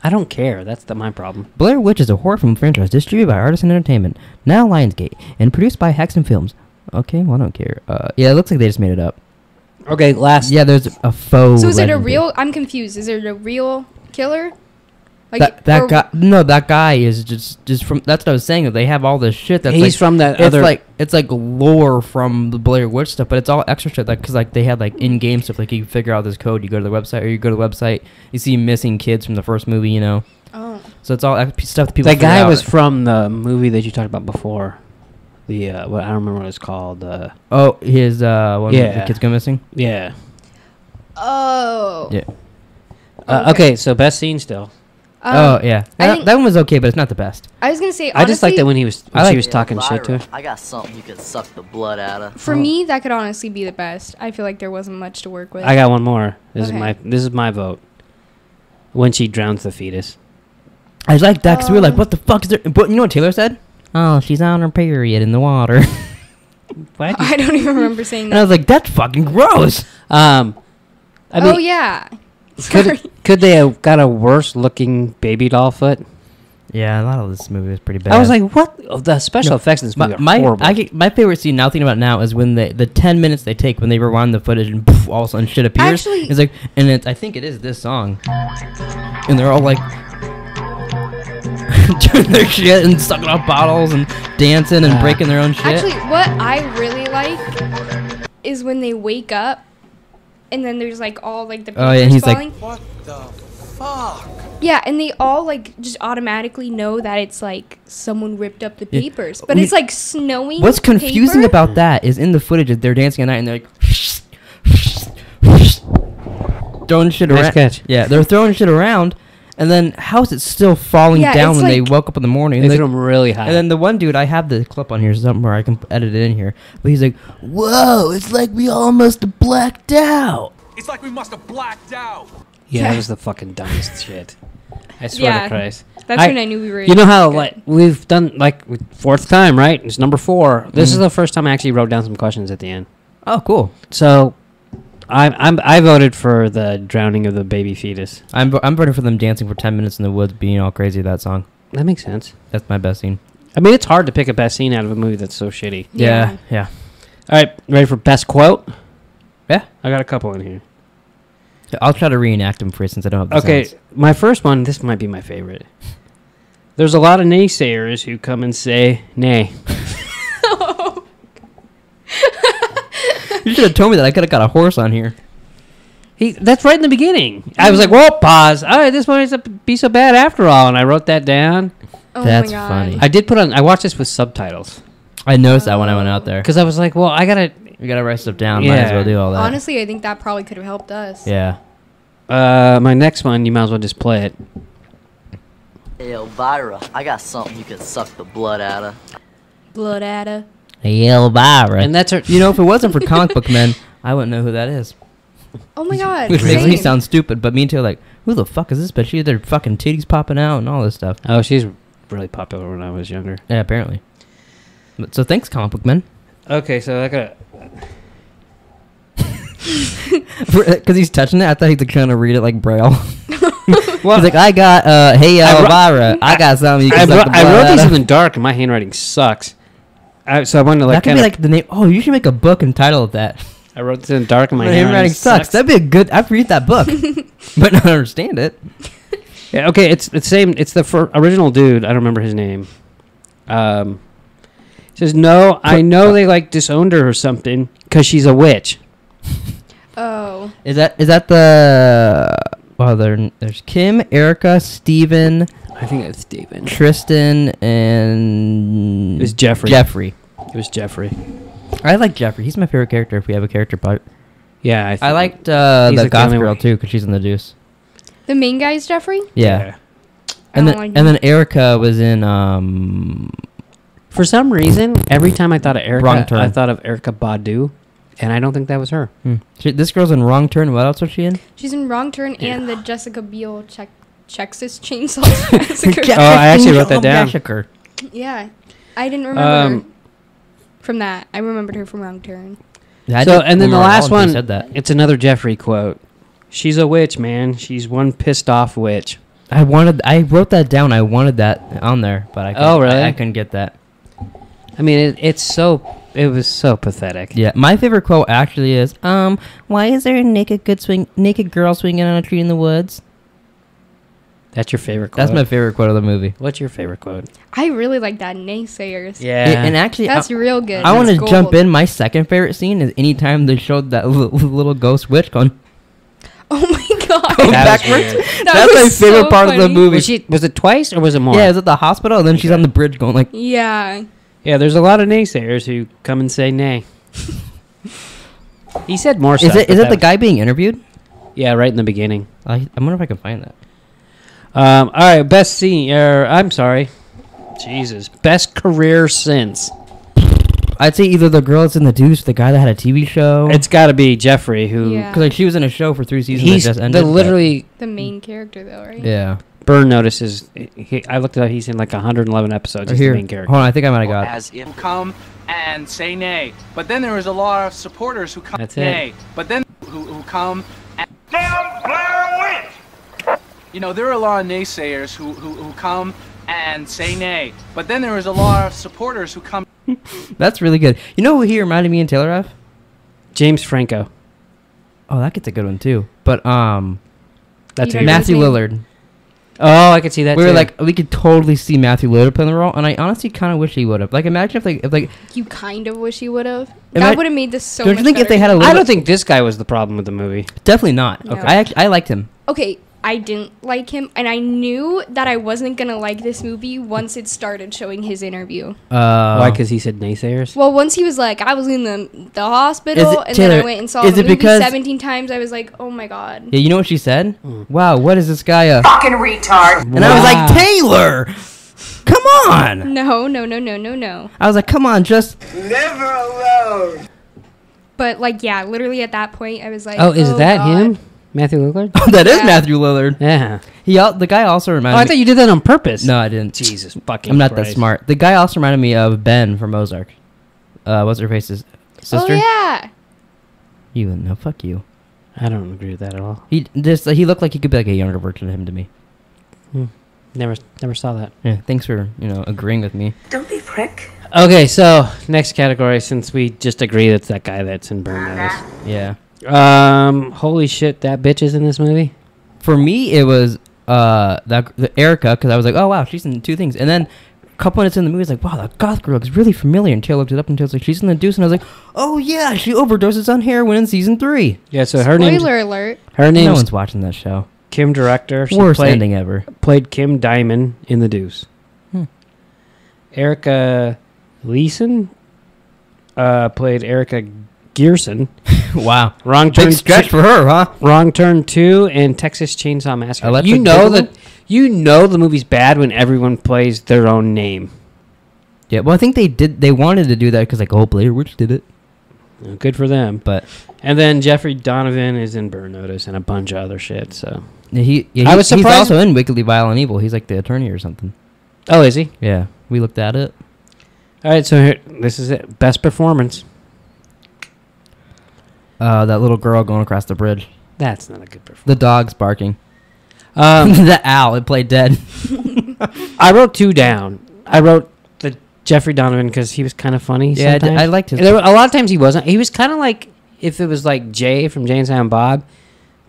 Speaker 2: I don't care. That's the, my problem.
Speaker 3: Blair Witch is a horror film franchise distributed by Artisan Entertainment, now Lionsgate, and produced by Haxan Films. Okay, well I don't care. Uh, yeah, it looks like they just made it up.
Speaker 2: Okay, last.
Speaker 3: Yeah, there's a faux.
Speaker 4: So is it a
Speaker 3: legend
Speaker 4: real? I'm confused. Is it a real killer? Like
Speaker 3: that that
Speaker 4: or-
Speaker 3: guy, no, that guy is just just from. That's what I was saying. They have all this shit. That's
Speaker 2: He's
Speaker 3: like,
Speaker 2: from that
Speaker 3: It's
Speaker 2: other-
Speaker 3: like it's like lore from the Blair Witch stuff, but it's all extra shit. Like because like they had like in game stuff. Like you figure out this code, you go to the website, or you go to the website, you see missing kids from the first movie. You know,
Speaker 4: Oh.
Speaker 3: so it's all stuff that people.
Speaker 2: That guy
Speaker 3: out.
Speaker 2: was from the movie that you talked about before. The uh, what I don't remember what it's called. Uh,
Speaker 3: Oh, his uh, one yeah.
Speaker 2: Yeah.
Speaker 3: the kids go missing.
Speaker 2: yeah.
Speaker 4: Oh.
Speaker 3: Yeah.
Speaker 2: Uh,
Speaker 4: Okay.
Speaker 2: okay, so best scene still.
Speaker 4: Um,
Speaker 3: oh yeah, that,
Speaker 4: think-
Speaker 3: that one was okay, but it's not the best.
Speaker 4: I was gonna say.
Speaker 2: I just
Speaker 4: liked
Speaker 2: that when he was when
Speaker 3: I
Speaker 2: she
Speaker 3: like-
Speaker 2: was talking
Speaker 7: Yo,
Speaker 2: shit to her.
Speaker 7: I got something you could suck the blood out of.
Speaker 4: For me, that could honestly be the best. I feel like there wasn't much to work with.
Speaker 2: I got one more. This
Speaker 4: Okay.
Speaker 2: is my this is my vote. When she drowns the fetus.
Speaker 3: I like that because we were like,
Speaker 4: Oh.
Speaker 3: "What the fuck is there?" But you know what Taylor said? Oh, she's on her period in the water, <laughs>
Speaker 2: What? <laughs>
Speaker 4: I don't even remember saying that.
Speaker 3: and I was like, "That's fucking gross."
Speaker 2: Um, I mean,
Speaker 4: oh yeah. Sorry.
Speaker 2: could could they have got a worse looking baby doll foot?
Speaker 3: Yeah, a lot of this movie was pretty bad.
Speaker 2: I was like, what? Oh, the special
Speaker 3: No,
Speaker 2: effects in this movie
Speaker 3: my
Speaker 2: are
Speaker 3: my,
Speaker 2: horrible.
Speaker 3: I get, my favorite scene now thinking about now is when they the ten minutes they take when they rewind the footage and poof, all of a sudden shit appears.
Speaker 4: Actually-
Speaker 3: it's like, and it's I think it is this song, and they're all like <laughs> doing their shit and sucking off bottles and dancing and
Speaker 2: Ah.
Speaker 3: breaking their own shit.
Speaker 4: Actually, what I really like is when they wake up, and then there's like all like the
Speaker 3: Oh, yeah,
Speaker 4: papers
Speaker 3: he's like-
Speaker 5: What the fuck?
Speaker 4: yeah, and they all like just automatically know that it's like someone ripped up the
Speaker 3: Yeah.
Speaker 4: papers, but
Speaker 3: We-
Speaker 4: it's like snowing.
Speaker 3: What's confusing
Speaker 4: paper.
Speaker 3: about that is in the footage that they're dancing at night and they're like <laughs> <laughs> throwing shit
Speaker 2: Nice
Speaker 3: around.
Speaker 2: catch.
Speaker 3: Yeah, they're throwing shit around, and then how is it still falling
Speaker 4: Yeah,
Speaker 3: down
Speaker 4: it's
Speaker 3: when they
Speaker 4: like-
Speaker 3: woke up in the morning?
Speaker 2: they
Speaker 3: And,
Speaker 2: threw them really high.
Speaker 3: and then the one dude, I have the clip on here somewhere. I can edit it in here. But he's like, "Whoa, it's like we almost blacked out."
Speaker 5: It's like we must have blacked out.
Speaker 2: yeah, that was the fucking dumbest <laughs> shit. I swear
Speaker 4: Yeah,
Speaker 2: to Christ.
Speaker 4: That's
Speaker 2: I-
Speaker 4: when I knew we were.
Speaker 2: You know how
Speaker 4: good.
Speaker 2: like we've done like fourth time, right? It's number four. This
Speaker 3: Mm-hmm.
Speaker 2: is the first time I actually wrote down some questions at the end.
Speaker 3: Oh, cool.
Speaker 2: So, I I'm I voted for the drowning of the baby fetus.
Speaker 3: I'm vo- I'm voting for them dancing for ten minutes in the woods, being all crazy. That song.
Speaker 2: That makes sense.
Speaker 3: That's my best scene.
Speaker 2: I mean, it's hard to pick a best scene out of a movie that's so shitty.
Speaker 3: Yeah,
Speaker 4: Yeah.
Speaker 3: yeah.
Speaker 2: All right, ready for best quote?
Speaker 3: Yeah.
Speaker 2: I got a couple in here.
Speaker 3: I'll try to reenact them for you since I don't have the
Speaker 2: Okay,
Speaker 3: sounds.
Speaker 2: my first one. This might be my favorite. <laughs> There's a lot of naysayers who come and say nay. <laughs>
Speaker 3: Oh, You should have told me that. I could have got a horse on here.
Speaker 2: He that's right in the beginning. I was like, well, pause! All right, this might not be so bad after all." And I wrote that down.
Speaker 4: Oh
Speaker 3: That's
Speaker 4: my God.
Speaker 3: funny.
Speaker 2: I did put on. I watched this with subtitles
Speaker 3: I noticed that when I went out there.
Speaker 2: because I was like, "Well, I gotta."
Speaker 3: We gotta write stuff down. Might as
Speaker 2: Yeah.
Speaker 3: well do all that.
Speaker 4: Honestly, I think that probably could have helped us.
Speaker 3: Yeah.
Speaker 2: Uh, my next one, you might as well just play it.
Speaker 7: Hey, Elvira, I got something you can suck the blood out of.
Speaker 4: Blood Ada.
Speaker 3: Hey, Elvira.
Speaker 2: And that's her.
Speaker 3: you know, if it wasn't for comic book men, I wouldn't know who that is.
Speaker 4: Oh my God.
Speaker 3: Which makes me sound stupid, but me and Taylor like, who the fuck is this bitch? She had their fucking titties popping out and all this stuff.
Speaker 2: Oh, she's really popular when I was younger.
Speaker 3: Yeah, apparently. But, so thanks, comic book men.
Speaker 2: Okay, so I got.
Speaker 3: Because <laughs> he's touching it, I thought he was trying to read it like Braille. <laughs>
Speaker 2: Well,
Speaker 3: he's like, I got, uh, hey,
Speaker 2: I wrote-
Speaker 3: Elvira, I, got something you
Speaker 2: I,
Speaker 3: suck
Speaker 2: wrote,
Speaker 3: the
Speaker 2: I wrote these
Speaker 3: out
Speaker 2: in the dark, and my handwriting sucks. I, so I wanted to like
Speaker 3: That could
Speaker 2: kind
Speaker 3: be like the name. Oh, you should make a book entitled that.
Speaker 2: I wrote this in the dark, and my
Speaker 3: My
Speaker 2: handwriting,
Speaker 3: handwriting sucks. That'd be a good. I'd read that book, <laughs> but not understand it.
Speaker 2: Yeah, okay, it's the same. It's the fir- original dude. I don't remember his name. Um, says no. I know they like disowned her or something because she's a witch.
Speaker 4: Oh.
Speaker 3: Is that is that the? Well, there, there's Kim, Erica, Steven,
Speaker 2: I think it's Steven.
Speaker 3: Tristan, and
Speaker 2: It was Jeffrey.
Speaker 3: Jeffrey.
Speaker 2: It was Jeffrey.
Speaker 3: I like Jeffrey. He's my favorite character. If we have a character part,
Speaker 2: Yeah, I,
Speaker 3: I liked uh,
Speaker 2: He's
Speaker 3: the
Speaker 2: like the
Speaker 3: goth
Speaker 2: only
Speaker 3: girl
Speaker 2: one.
Speaker 3: too because she's in the Deuce.
Speaker 4: The main guy is Jeffrey?
Speaker 3: Yeah,
Speaker 4: I
Speaker 3: and then
Speaker 4: like
Speaker 3: and
Speaker 4: him.
Speaker 3: then Erica was in um.
Speaker 2: For some reason, every time I thought of Erica, I thought of Erykah Badu, and I don't think that was her.
Speaker 3: hmm. She, this girl's in Wrong Turn. What else was she in?
Speaker 4: She's in Wrong Turn and the Jessica Biel check Texas Chainsaw <laughs> Massacre. <laughs>
Speaker 2: Oh, I actually wrote that down.
Speaker 3: Massacre.
Speaker 4: yeah. I didn't remember
Speaker 2: Um,
Speaker 4: her from that. I remembered her from Wrong Turn.
Speaker 3: Yeah,
Speaker 2: so, and then the last
Speaker 3: all of them
Speaker 2: one,
Speaker 3: said that.
Speaker 2: it's another Jeffrey quote. She's a witch, man. She's one pissed off witch.
Speaker 3: I wanted. I wrote that down. I wanted that on there, but I. Couldn't,
Speaker 2: Oh, really?
Speaker 3: I, I couldn't get that.
Speaker 2: I mean, it, it's so. It was so pathetic.
Speaker 3: Yeah, my favorite quote actually is, um, why is there a naked good swing, naked girl swinging on a tree in the woods?
Speaker 2: That's your favorite quote.
Speaker 3: That's my favorite quote of the movie.
Speaker 2: What's your favorite quote?
Speaker 4: I really like that naysayers.
Speaker 2: Yeah.
Speaker 3: Yeah, and actually,
Speaker 4: That's
Speaker 3: I,
Speaker 4: real good.
Speaker 3: I want to jump in. My second favorite scene is anytime they showed that little, little ghost witch going, <laughs>
Speaker 4: Oh my god.
Speaker 3: going
Speaker 2: That
Speaker 3: backwards.
Speaker 2: weird.
Speaker 4: That
Speaker 3: That's my favorite
Speaker 4: so
Speaker 3: part of the movie.
Speaker 2: was she? Was it twice or was it more?
Speaker 3: Yeah, it's at the hospital, and then she's on the bridge going like,
Speaker 4: Yeah.
Speaker 2: Yeah, there's a lot of naysayers who come and say nay. he said more
Speaker 3: "Is
Speaker 2: stuff.
Speaker 3: it is it the guy being interviewed?"
Speaker 2: Yeah, right in the beginning.
Speaker 3: I, I wonder if I can find that.
Speaker 2: Um, all right, best scene. Or I'm sorry, Jesus, best career since.
Speaker 3: I'd say either the girl that's in the Deuce, the guy that had a TV show.
Speaker 2: It's got to be Jeffrey, who
Speaker 4: Yeah.
Speaker 3: because like she was in a show for three seasons
Speaker 2: he's
Speaker 3: that just
Speaker 2: the
Speaker 3: ended. but-
Speaker 2: literally
Speaker 4: The main character though, right?
Speaker 3: yeah.
Speaker 2: burn notices. He, I looked it up. He's in like 111 episodes. He's
Speaker 3: Here,
Speaker 2: the main character.
Speaker 3: hold on. I think I might have got. it.
Speaker 5: As if come and say nay. But then there is a lot of supporters who come
Speaker 2: That's it.
Speaker 5: nay. But then who, who come and Damn Blair Witch! You know, there are a lot of naysayers who, who, who come and say nay. But then there was a lot of supporters who come <laughs>
Speaker 3: That's really good. You know who he reminded me in Taylor of?
Speaker 2: James Franco.
Speaker 3: Oh, that gets a good one too. But um,
Speaker 2: That's
Speaker 4: You
Speaker 2: who-
Speaker 4: know
Speaker 3: Matthew? Lillard.
Speaker 2: Oh, I could see that.
Speaker 3: we were like, we could totally see Matthew Lillard play the role, and I honestly kind of wish he would have. Like, imagine if like, if like,
Speaker 4: You kind of wish he would have.
Speaker 3: Ima-
Speaker 4: That would have made this so
Speaker 3: don't
Speaker 4: much
Speaker 3: you think if they had a little?
Speaker 2: I don't think this guy was the problem with the movie.
Speaker 3: definitely not.
Speaker 4: No.
Speaker 3: I actually I liked him.
Speaker 4: Okay, I didn't like him, and I knew that I wasn't gonna like this movie once it started showing his interview.
Speaker 3: Uh,
Speaker 2: Why? Because he said naysayers.
Speaker 4: Well, once he was like, I was in the the hospital,
Speaker 3: it-
Speaker 4: and then I went and saw
Speaker 3: is
Speaker 4: the
Speaker 3: it
Speaker 4: movie
Speaker 3: because-
Speaker 4: seventeen times. I was like, oh my god.
Speaker 3: Yeah, you know what she said?
Speaker 2: Hmm.
Speaker 3: Wow, what is this guy? Uh,
Speaker 6: Fucking retard.
Speaker 3: and I was
Speaker 2: Wow.
Speaker 3: like, Taylor, come on.
Speaker 4: No, no, no, no, no, no.
Speaker 3: I was like, come on, just
Speaker 9: Never alone.
Speaker 4: But like, yeah, literally at that point, I was like,
Speaker 2: Oh, is that
Speaker 4: God.
Speaker 2: him? Matthew Lillard?
Speaker 3: Oh, <laughs> that is
Speaker 4: Yeah.
Speaker 3: Matthew Lillard.
Speaker 2: yeah.
Speaker 3: He al- the guy also
Speaker 2: Oh,
Speaker 3: reminded
Speaker 2: I
Speaker 3: me.
Speaker 2: thought you did that on purpose.
Speaker 3: no, I didn't.
Speaker 2: Jesus fucking.
Speaker 3: I'm not that
Speaker 2: Christ.
Speaker 3: smart. The guy also reminded me of Ben from Ozark. Uh, what's her face's sister?
Speaker 4: Oh yeah.
Speaker 3: You no, fuck you.
Speaker 2: I don't agree with that at all.
Speaker 3: He just he looked like he could be like a younger version of him to me.
Speaker 2: Never, never saw that.
Speaker 3: Yeah, thanks for you know agreeing with me.
Speaker 6: Don't be prick.
Speaker 2: Okay, so next category, since we just agree that's that guy that's in Burn Notice.
Speaker 3: Yeah.
Speaker 2: Um, holy shit, that bitch is in this movie.
Speaker 3: For me, it was uh that the Erica because I was like, oh wow, she's in two things, and then a couple minutes in the movie, it's like, wow, that goth girl looks really familiar. And Taylor looked it up and was like, she's in the Deuce, and I was like, oh yeah, she overdoses on heroin in season three.
Speaker 2: Yeah, so her name,
Speaker 4: Spoiler alert.
Speaker 2: her
Speaker 3: No one's watching that show.
Speaker 2: Kim Director. She
Speaker 3: Worst
Speaker 2: played,
Speaker 3: ending ever.
Speaker 2: played Kim Diamond in The Deuce.
Speaker 3: Hmm.
Speaker 2: Erica Leerhsen uh, played Erica Geersen. <laughs>
Speaker 3: wow,
Speaker 2: Wrong turn.
Speaker 3: big stretch for her, huh?
Speaker 2: Wrong Turn Two and Texas Chainsaw Massacre.
Speaker 3: Electric
Speaker 2: you know
Speaker 3: Boogaloo?
Speaker 2: that you know the movie's bad when everyone plays their own name.
Speaker 3: Yeah, well, I think they did. They wanted to do that because like, oh, Blair Witch did it,
Speaker 2: Good for them.
Speaker 3: but
Speaker 2: And then Jeffrey Donovan is in Burn Notice and a bunch of other shit. So
Speaker 3: yeah, he, yeah,
Speaker 2: I
Speaker 3: he-
Speaker 2: was
Speaker 3: he's
Speaker 2: surprised-
Speaker 3: also in Wickedly Vile and Evil. He's like the attorney or something.
Speaker 2: oh, is he?
Speaker 3: Yeah, we looked at it.
Speaker 2: All right, so here, this is it. Best performance.
Speaker 3: Uh, that little girl going across the bridge.
Speaker 2: That's not a good performance.
Speaker 3: The dog's barking.
Speaker 2: Um, <laughs>
Speaker 3: the owl. It played dead. <laughs>
Speaker 2: I wrote two down. I wrote the Jeffrey Donovan because he was kind of funny.
Speaker 3: Yeah, I
Speaker 2: sometimes.
Speaker 3: I liked his-
Speaker 2: There were, a lot of times he wasn't. He was kind of like if it was like Jay from Jay and Silent Bob,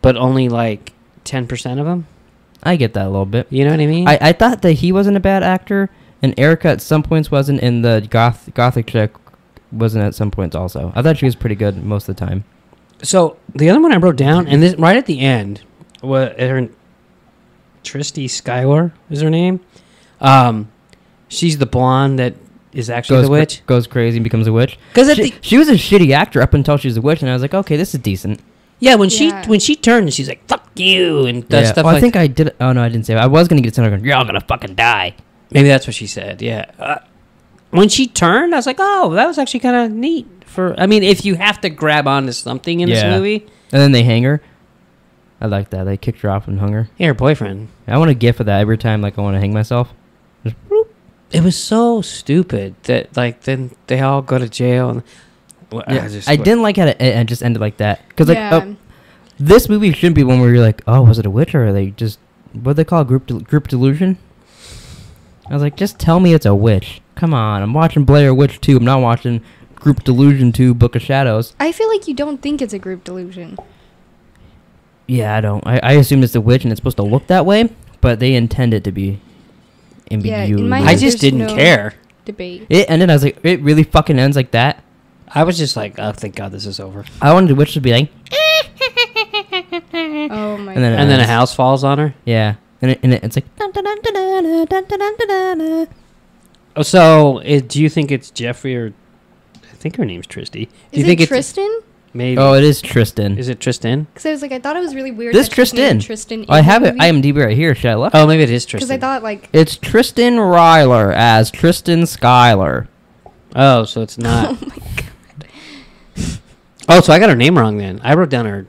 Speaker 2: but only like ten percent of him.
Speaker 3: I get that a little bit.
Speaker 2: You know what I mean?
Speaker 3: I, I thought that he wasn't a bad actor, and Erica at some points wasn't, and the goth gothic chick wasn't at some points also. I thought she was pretty good most of the time.
Speaker 2: So the other one I wrote down, and this right at the end, was her Tristy Skywar is her name. Um, she's the blonde that is actually
Speaker 3: Goes
Speaker 2: the
Speaker 3: cra-
Speaker 2: witch.
Speaker 3: goes crazy and becomes a witch.
Speaker 2: Because
Speaker 3: she,
Speaker 2: the-
Speaker 3: she was a shitty actor up until she was a witch, and I was like, okay, this is decent.
Speaker 2: Yeah, when she when she turned, she's like "fuck you" and does
Speaker 3: Yeah.
Speaker 2: stuff
Speaker 3: Well,
Speaker 2: like.
Speaker 3: I think I did. Oh no, I didn't say. It. I was gonna get to going. You're all gonna fucking die.
Speaker 2: maybe that's what she said. Yeah. Uh, when she turned, I was like, "Oh, that was actually kind of neat." For I mean, if you have to grab onto something in this movie,
Speaker 3: And then they hang her. I like that. They kicked her off and hung her.
Speaker 2: yeah, her boyfriend.
Speaker 3: I want a gif of that every time. Like I want to hang myself. Just.
Speaker 2: It was so stupid that like then they all go to jail and. Well,
Speaker 3: Yeah,
Speaker 2: just-
Speaker 3: I didn't like how it, it just ended like that. Because like
Speaker 4: yeah.
Speaker 3: oh, this movie shouldn't be one where you're like, oh, was it a witch or are they just what do they call it? group del- group delusion? I was like, just tell me it's a witch. Come on, I'm watching Blair Witch 2. I'm not watching Group Delusion 2 Book of Shadows.
Speaker 4: I feel like you don't think it's a group delusion.
Speaker 3: Yeah, I don't. I, I assumed it's a witch and it's supposed to look that way. but they intend it to be ambiguous.
Speaker 4: Yeah,
Speaker 3: ambiguous.
Speaker 4: in my
Speaker 2: I
Speaker 4: head,
Speaker 2: just
Speaker 4: there's
Speaker 2: didn't
Speaker 4: no
Speaker 2: care.
Speaker 4: Debate.
Speaker 3: it ended. I was like, it really fucking ends like that.
Speaker 2: I was just like, oh, thank God this is over.
Speaker 3: I wanted the witch to be like, <laughs>
Speaker 4: Oh my
Speaker 3: And then
Speaker 4: god.
Speaker 2: And then a house falls on her.
Speaker 3: yeah, and, it, and it, it's like. dun, dun, dun, dun, dun, dun, dun, dun, dun, dun.
Speaker 2: Oh, so it, do you think it's Jeffrey or I think her name's Tristy? Do
Speaker 4: Is
Speaker 2: you
Speaker 4: it
Speaker 2: think it's
Speaker 4: Tristan?
Speaker 2: maybe?
Speaker 3: Oh, it is Tristan.
Speaker 2: is it Tristan?
Speaker 4: Because I was like, I thought it was really weird.
Speaker 3: This
Speaker 4: that she's named
Speaker 3: Tristan.
Speaker 4: Tristan.
Speaker 3: I have it. IMDb right here. Should I look?
Speaker 2: Oh, maybe it is Tristan.
Speaker 4: Because I thought like,
Speaker 3: It's Tristan Ryler as Tristan Skyler.
Speaker 2: oh, so it's not. <laughs>
Speaker 4: oh my god.
Speaker 2: oh, so I got her name wrong then. I wrote down her.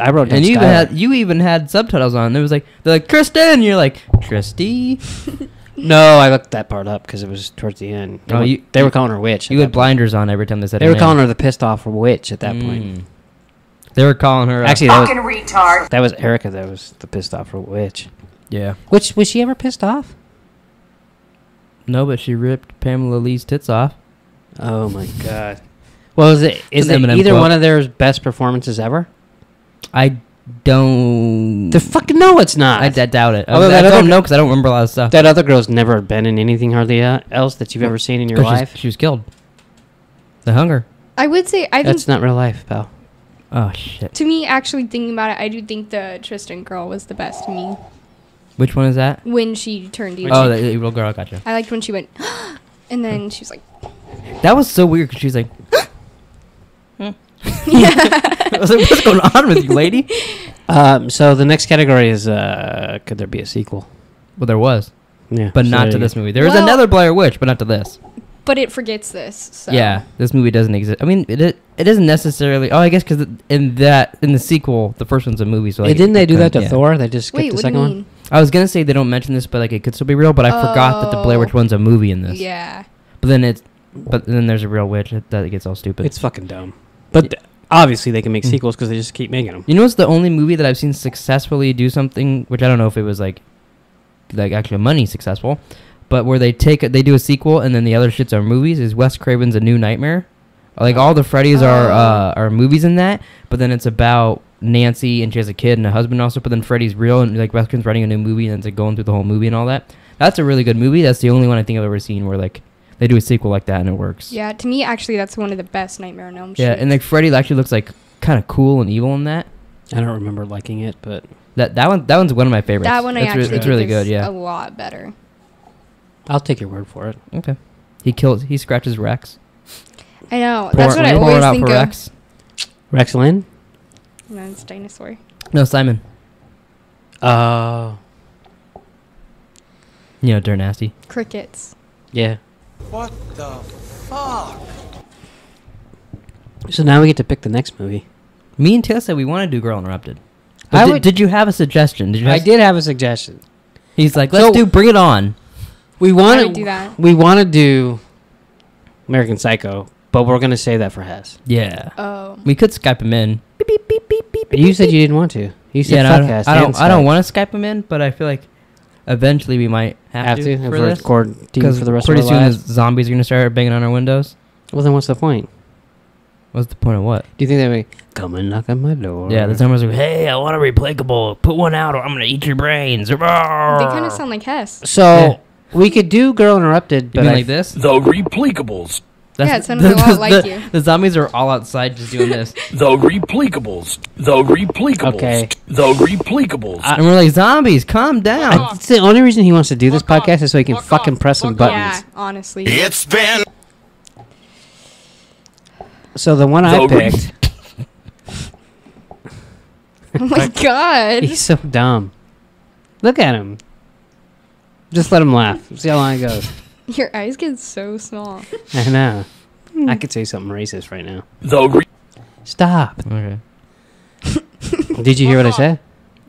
Speaker 2: I wrote down
Speaker 3: And you even had you even had subtitles on. It was like they're like Tristan. You're like Tristy. <laughs>
Speaker 2: No, I looked that part up because it was towards the end. They,
Speaker 3: Oh,
Speaker 2: were,
Speaker 3: you-
Speaker 2: they were calling her witch.
Speaker 3: You had blinders on every time they said.
Speaker 2: They
Speaker 3: her
Speaker 2: were
Speaker 3: name.
Speaker 2: calling her the pissed off witch at that point.
Speaker 3: Mm. They were calling her.
Speaker 2: Actually, that was,
Speaker 6: Fucking retard.
Speaker 2: that was Erica. That was the pissed off witch.
Speaker 3: yeah.
Speaker 2: Which was she ever pissed off?
Speaker 3: No, but she ripped Pamela Lee's tits off.
Speaker 2: Oh my god. <laughs> Well, is it is it either
Speaker 3: quote.
Speaker 2: one of their best performances ever?
Speaker 3: I don't.
Speaker 2: The fucking no, it's not.
Speaker 3: I, I doubt it. I,
Speaker 2: Although
Speaker 3: I
Speaker 2: that
Speaker 3: don't
Speaker 2: other-
Speaker 3: know because I don't remember a lot of stuff.
Speaker 2: that other girl's never been in anything hardly uh, else that you've ever seen in your
Speaker 3: Oh, she's-
Speaker 2: life.
Speaker 3: she was killed. The hunger.
Speaker 4: I would say I think
Speaker 2: That's not real life, pal.
Speaker 3: Oh shit.
Speaker 4: to me, actually thinking about it, I do think the Tristan girl was the best to me
Speaker 3: Which one is that?
Speaker 4: when she turned evil.
Speaker 3: Oh, the, the evil girl. Gotcha.
Speaker 4: I liked when she went, <gasps> and then she was like,
Speaker 3: That was so weird because she was like. <gasps> <gasps> <laughs>
Speaker 4: yeah.
Speaker 3: I was like, what's going on with you, lady? <laughs>
Speaker 2: Um, so the next category is uh, could there be a sequel?
Speaker 3: Well, there was,
Speaker 2: Yeah,
Speaker 3: but
Speaker 2: so
Speaker 3: not
Speaker 2: there
Speaker 3: to
Speaker 2: you
Speaker 3: this movie. There was
Speaker 4: Well-
Speaker 3: another Blair Witch, but not to this.
Speaker 4: but it forgets this. So.
Speaker 3: Yeah, this movie doesn't exist. I mean, it it, it isn't necessarily. Oh, I guess because in that in the sequel, the first one's a movie. So
Speaker 2: Hey,
Speaker 3: like,
Speaker 2: didn't they do that to
Speaker 3: yeah.
Speaker 2: Thor? They just skipped
Speaker 4: Wait,
Speaker 2: the
Speaker 4: what do
Speaker 2: second
Speaker 4: you
Speaker 2: one.
Speaker 4: mean?
Speaker 3: I was gonna say they don't mention this, but like it could still be real. But I forgot that the Blair Witch
Speaker 4: Oh.
Speaker 3: one's a movie in this.
Speaker 4: Yeah.
Speaker 3: But then it's, but then there's a real witch that, that gets all stupid.
Speaker 2: It's fucking dumb. But th- obviously they can make
Speaker 3: Mm.
Speaker 2: sequels because they just keep making them.
Speaker 3: You know, it's the only movie that I've seen successfully do something, which I don't know if it was like, like actually money successful, but where they take it, they do a sequel and then the other shits are movies. Is Wes Craven's A New Nightmare? Like all the Freddy's are
Speaker 4: Oh.
Speaker 3: uh, are movies in that, but then it's about Nancy and she has a kid and a husband also. But then Freddy's real and like Wes Craven's writing a new movie and it's like going through the whole movie and all that. That's a really good movie. That's the only one I think I've ever seen where like they do a sequel like that and it works.
Speaker 4: Yeah. To me, actually, that's one of the best Nightmare on Elm Street.
Speaker 3: Yeah, and like Freddy actually looks like kind of cool and evil in that.
Speaker 2: I don't remember liking it, but
Speaker 3: That that one that one's one of my favorites.
Speaker 4: that one I
Speaker 3: it's re-
Speaker 4: actually
Speaker 3: it's really
Speaker 4: is
Speaker 3: good. Yeah.
Speaker 4: a lot better.
Speaker 2: I'll take your word for it.
Speaker 3: Okay. He kills. He scratches Rex.
Speaker 4: I know.
Speaker 3: Pour
Speaker 4: that's what I always think of.
Speaker 3: Rex.
Speaker 2: Rex Lynn?
Speaker 4: No, it's dinosaur.
Speaker 3: No, Simon.
Speaker 2: Oh,
Speaker 3: You know, they're nasty.
Speaker 4: Crickets.
Speaker 2: yeah.
Speaker 9: What the fuck?
Speaker 2: So now we get to pick the next movie.
Speaker 3: Me and Taylor said we want to do Girl Interrupted. But
Speaker 2: I
Speaker 3: did,
Speaker 2: would-
Speaker 3: did you have a suggestion? Did you?
Speaker 2: I
Speaker 3: Have,
Speaker 2: did have a suggestion.
Speaker 3: He's like, let's
Speaker 2: So-
Speaker 3: do Bring It On.
Speaker 2: We want
Speaker 4: to do that.
Speaker 2: We want to do American Psycho, but we're gonna save that for Hess.
Speaker 3: Yeah.
Speaker 4: Oh.
Speaker 3: We could Skype him in. Beep, beep, beep, beep, beep, beep,
Speaker 2: You said
Speaker 3: beep.
Speaker 2: you didn't want to. You said
Speaker 3: Yeah, no,
Speaker 2: fuck
Speaker 3: I don't. I don't, I don't want to Skype him in, but I feel like eventually we might have,
Speaker 2: have
Speaker 3: to,
Speaker 2: to if
Speaker 3: for this. Because
Speaker 2: for the rest
Speaker 3: pretty
Speaker 2: of our
Speaker 3: soon
Speaker 2: lives.
Speaker 3: the zombies are gonna start banging on our windows.
Speaker 2: Well, then what's the point?
Speaker 3: What's the point of what?
Speaker 2: Do you think they would come and knock on my door?
Speaker 3: Yeah, the zombies are like, hey, I want a repleekable. Put one out, or I'm gonna eat your brains. They
Speaker 4: They kind of sound like Hess.
Speaker 2: So
Speaker 3: Yeah.
Speaker 2: we could do Girl Interrupted,
Speaker 3: You
Speaker 2: but
Speaker 3: mean like this?
Speaker 1: The Repleekables.
Speaker 4: Yeah, it sounded a lot like you.
Speaker 3: The zombies are all outside just doing this. <laughs>
Speaker 1: The Repleekables. The Repleekables.
Speaker 2: Okay.
Speaker 1: The Repleekables.
Speaker 2: I-
Speaker 3: and we're like, zombies, calm down.
Speaker 2: It's the only reason he wants to do this podcast is so he can fucking press some buttons.
Speaker 4: Yeah, honestly.
Speaker 9: It's been
Speaker 2: So the one I
Speaker 1: The re-
Speaker 2: picked, <laughs> <laughs>
Speaker 4: Oh my god.
Speaker 2: he's so dumb. Look at him. Just let him laugh. See how long it goes. <laughs>
Speaker 4: Your eyes get so small.
Speaker 2: I know. I could say something racist right now.
Speaker 1: The re-
Speaker 2: Stop.
Speaker 3: Okay. <laughs>
Speaker 2: Did you hear what I <laughs> said?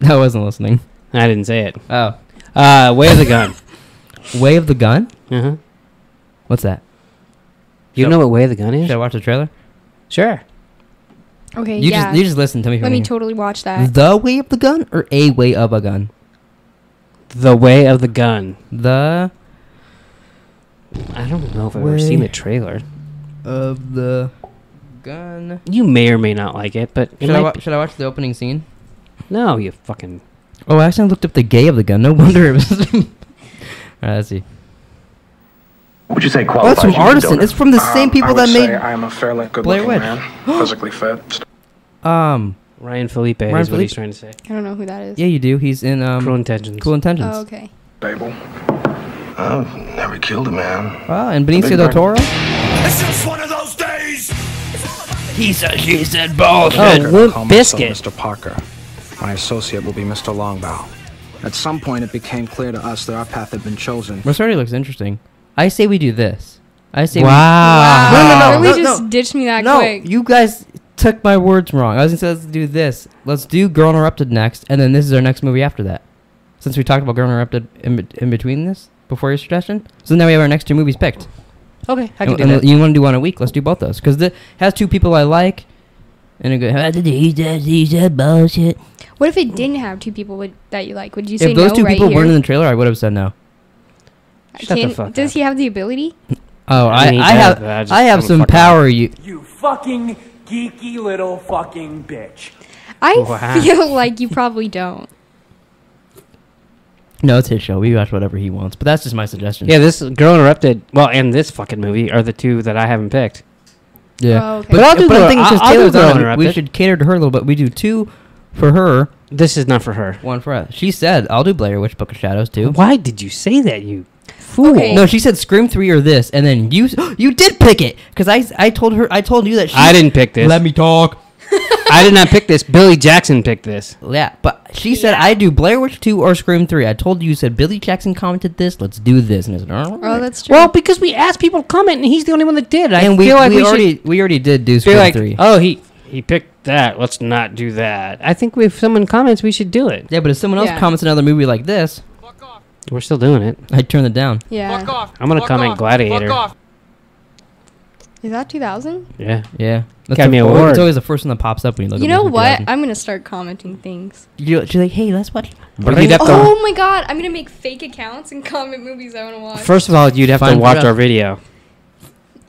Speaker 3: I wasn't listening.
Speaker 2: I didn't say it.
Speaker 3: Oh.
Speaker 2: Uh, way of the gun.
Speaker 3: Way of the Gun?
Speaker 2: Uh huh.
Speaker 3: What's that?
Speaker 2: You know what way of the gun is?
Speaker 3: Should I watch the trailer?
Speaker 2: Sure.
Speaker 4: Okay,
Speaker 3: You
Speaker 4: yeah.
Speaker 3: just you just listen. Tell me. if
Speaker 4: Let
Speaker 3: you
Speaker 4: me
Speaker 3: wanna
Speaker 4: totally watch
Speaker 3: hear.
Speaker 4: that.
Speaker 3: The way of the gun or a way of a gun?
Speaker 2: The way of the gun.
Speaker 3: The
Speaker 2: I don't know if I've ever seen the trailer.
Speaker 3: of the gun.
Speaker 2: You may or may not like it, but it
Speaker 3: Should I,
Speaker 2: might
Speaker 3: wa-
Speaker 2: be-
Speaker 3: should I watch the opening scene?
Speaker 2: no, you fucking
Speaker 3: Oh, I actually looked up the gay of the gun. No wonder it was. <laughs> Alright, let's see.
Speaker 10: Would you say
Speaker 3: Oh,
Speaker 10: qualifies
Speaker 3: that's from
Speaker 10: you as a
Speaker 3: Artisan.
Speaker 10: donor?
Speaker 3: It's from the same
Speaker 9: Um,
Speaker 3: people
Speaker 9: I would
Speaker 3: that
Speaker 9: say
Speaker 3: made.
Speaker 9: I am a fairly good
Speaker 3: Blair
Speaker 9: looking
Speaker 3: Witch.
Speaker 9: man, <gasps> physically fit.
Speaker 3: Um,
Speaker 2: Ryan Phillippe
Speaker 3: Ryan
Speaker 2: is what he's
Speaker 3: Phillippe.
Speaker 2: trying to say.
Speaker 4: I don't know who that is.
Speaker 3: yeah, you do. He's in um,
Speaker 2: Cruel Intentions.
Speaker 3: Cool Intentions.
Speaker 4: Oh, okay.
Speaker 9: Stable.
Speaker 10: I've never killed a man.
Speaker 3: Wow, and Benicio del Toro.
Speaker 9: It's just one of those days.
Speaker 3: He said, she said, bullshit.
Speaker 2: Oh, Limp
Speaker 9: Call
Speaker 2: Biscuit.
Speaker 9: Mr. Parker. My associate will be Mr. Longbaugh. At some point, it became clear to us that our path had been chosen.
Speaker 3: This already looks interesting. I say we do this. I say
Speaker 2: Wow.
Speaker 4: Wow.
Speaker 3: No, no, no,
Speaker 4: Really
Speaker 3: no,
Speaker 4: just
Speaker 3: no.
Speaker 4: ditched me that
Speaker 3: we. No,
Speaker 4: quick.
Speaker 3: you guys took my words wrong. I was gonna say let's do this. Let's do Girl Interrupted next, and then this is our next movie after that. Since we talked about Girl Interrupted in, be- in between this, before your suggestion, so now we have our next two movies picked.
Speaker 2: Okay, I can
Speaker 3: and,
Speaker 2: do
Speaker 3: and
Speaker 2: that.
Speaker 3: you want to do one a week? Let's do both those because it has two people I like, and a good. He said, he said bullshit.
Speaker 4: What if it didn't have two people would, that you like? Would you say
Speaker 3: If those
Speaker 4: no
Speaker 3: two
Speaker 4: right
Speaker 3: people
Speaker 4: here?
Speaker 3: weren't in the trailer, I would have said no.
Speaker 2: Shut the fuck
Speaker 4: Does
Speaker 2: up.
Speaker 4: he have the ability?
Speaker 3: Oh,
Speaker 2: I
Speaker 3: I,
Speaker 2: mean,
Speaker 3: I, have,
Speaker 2: I
Speaker 3: I have some
Speaker 2: fucking-
Speaker 3: power. You,
Speaker 11: You fucking geeky little fucking bitch.
Speaker 4: I
Speaker 2: Wow.
Speaker 4: feel <laughs> like you probably don't.
Speaker 3: No, it's his show. We watch whatever he wants, but that's just my suggestion.
Speaker 2: Yeah, this Girl Interrupted, well, and this fucking movie are the two that I haven't picked.
Speaker 3: Yeah,
Speaker 4: Oh, okay.
Speaker 3: but,
Speaker 2: But I'll do
Speaker 3: but
Speaker 2: Girl-
Speaker 3: I'm thinking
Speaker 2: I'll-
Speaker 3: since
Speaker 2: I'll do Girl
Speaker 3: on, it, we
Speaker 2: Interrupted.
Speaker 3: should cater to her a little bit. We do two for her,
Speaker 2: This is not for her.
Speaker 3: one for us. She said, "I'll do Blair Witch Book of Shadows too."
Speaker 2: Why did you say that, you fool?
Speaker 4: Okay.
Speaker 3: No, she said Scream three or this, and then you <gasps> you did pick it because I I told her I told you that she
Speaker 2: I didn't pick this.
Speaker 3: let me talk.
Speaker 2: I did not pick this. Billy Jackson picked this.
Speaker 3: Yeah, but she said I do Blair Witch two or Scream three. I told you, you said Billy Jackson commented this. Let's do this, and I said, "All
Speaker 4: Oh, that's true.
Speaker 2: Well, because we asked people to comment, and he's the only one that did. I
Speaker 3: and we,
Speaker 2: feel like
Speaker 3: we,
Speaker 2: we,
Speaker 3: already
Speaker 2: should
Speaker 3: we already did do
Speaker 2: be
Speaker 3: Scream
Speaker 2: like,
Speaker 3: three.
Speaker 2: oh, he he picked that. Let's not do that. I think if someone comments, we should do it.
Speaker 3: yeah, but if someone else
Speaker 4: Yeah.
Speaker 3: comments another movie like this,
Speaker 2: We're still doing it.
Speaker 3: I turn it down.
Speaker 4: yeah.
Speaker 2: I'm gonna comment Gladiator.
Speaker 4: Is that 2000?
Speaker 2: Yeah.
Speaker 3: Yeah, That's
Speaker 2: Academy
Speaker 3: the-
Speaker 2: Award.
Speaker 3: It's always the first one that pops up when you look.
Speaker 4: You know
Speaker 3: movies
Speaker 4: what? I'm gonna start commenting things.
Speaker 3: You, she's like, hey, let's watch.
Speaker 2: You'd have to-
Speaker 4: Oh my god! I'm gonna make fake accounts and <laughs> comment movies I wanna watch.
Speaker 2: First of all, you'd have
Speaker 3: Fine
Speaker 2: to watch our video.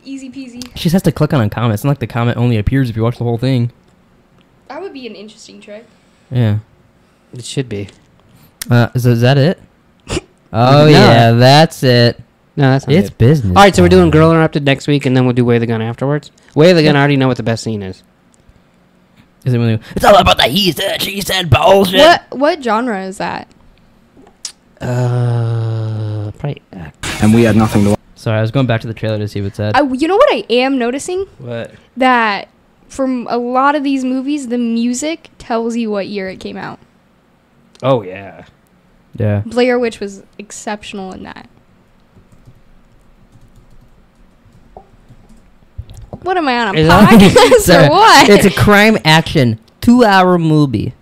Speaker 4: Easy peasy.
Speaker 3: She just has to click on a comment. It's not like the comment only appears if you watch the whole thing.
Speaker 4: That would be an interesting trick.
Speaker 3: Yeah.
Speaker 2: It should be.
Speaker 3: Uh, is, is that it? <laughs> oh
Speaker 2: No.
Speaker 3: yeah, that's it.
Speaker 2: No, that's not
Speaker 3: It's
Speaker 2: it.
Speaker 3: business.
Speaker 2: All right, so we're doing
Speaker 3: time.
Speaker 2: Girl Interrupted next week, and then we'll do Way of the Gun afterwards. Way of the Gun, I already know what the best scene is.
Speaker 3: Is it really, it's all about the he said, she said bullshit.
Speaker 4: What what genre is that?
Speaker 2: Uh, probably. Uh,
Speaker 9: And we had nothing to. Watch.
Speaker 3: Sorry, I was going back to the trailer to see what it said.
Speaker 4: I, you know what I am noticing
Speaker 2: what?
Speaker 4: that from a lot of these movies, the music tells you what year it came out.
Speaker 2: Oh yeah.
Speaker 3: yeah.
Speaker 4: Blair Witch was exceptional in that. What am I on a
Speaker 2: Is that-
Speaker 4: podcast <laughs> or what?
Speaker 3: It's a crime action two hour movie.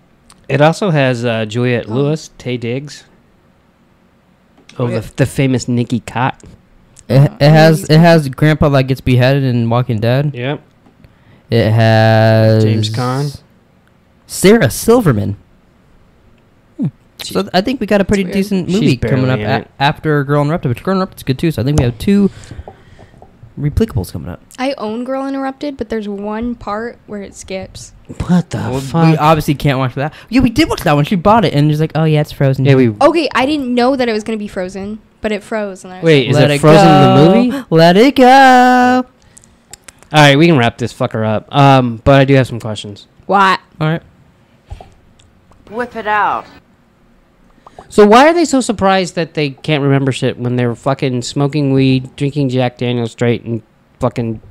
Speaker 2: It also has uh, Juliette Lewis, Taye Diggs. Oh, the, the famous Nicky Katt.
Speaker 3: It, it has it has Grandpa that gets beheaded in Walking Dead.
Speaker 2: Yep.
Speaker 3: It has
Speaker 2: James Caan.
Speaker 3: Sarah Silverman. Hmm. So I think we got a pretty decent movie coming up a- after Girl Interrupted, which Girl Interrupted's good too. So I think we have two repleekables coming up.
Speaker 4: I own Girl Interrupted, but there's one part where it skips.
Speaker 2: What the
Speaker 3: Well, we obviously can't watch that. Yeah, we did watch that one. She bought it and she's like, "Oh yeah, it's frozen."
Speaker 2: yeah, we.
Speaker 4: Okay, I didn't know that it was gonna be frozen, but it froze. And I was
Speaker 2: Wait,
Speaker 4: like,
Speaker 2: is it Frozen in the movie?
Speaker 3: Let it go.
Speaker 2: All right, we can wrap this fucker up. Um, but I do have some questions.
Speaker 4: what?
Speaker 3: All right.
Speaker 8: Whip it out.
Speaker 2: So why are they so surprised that they can't remember shit when they're fucking smoking weed, drinking Jack Daniels straight, and fucking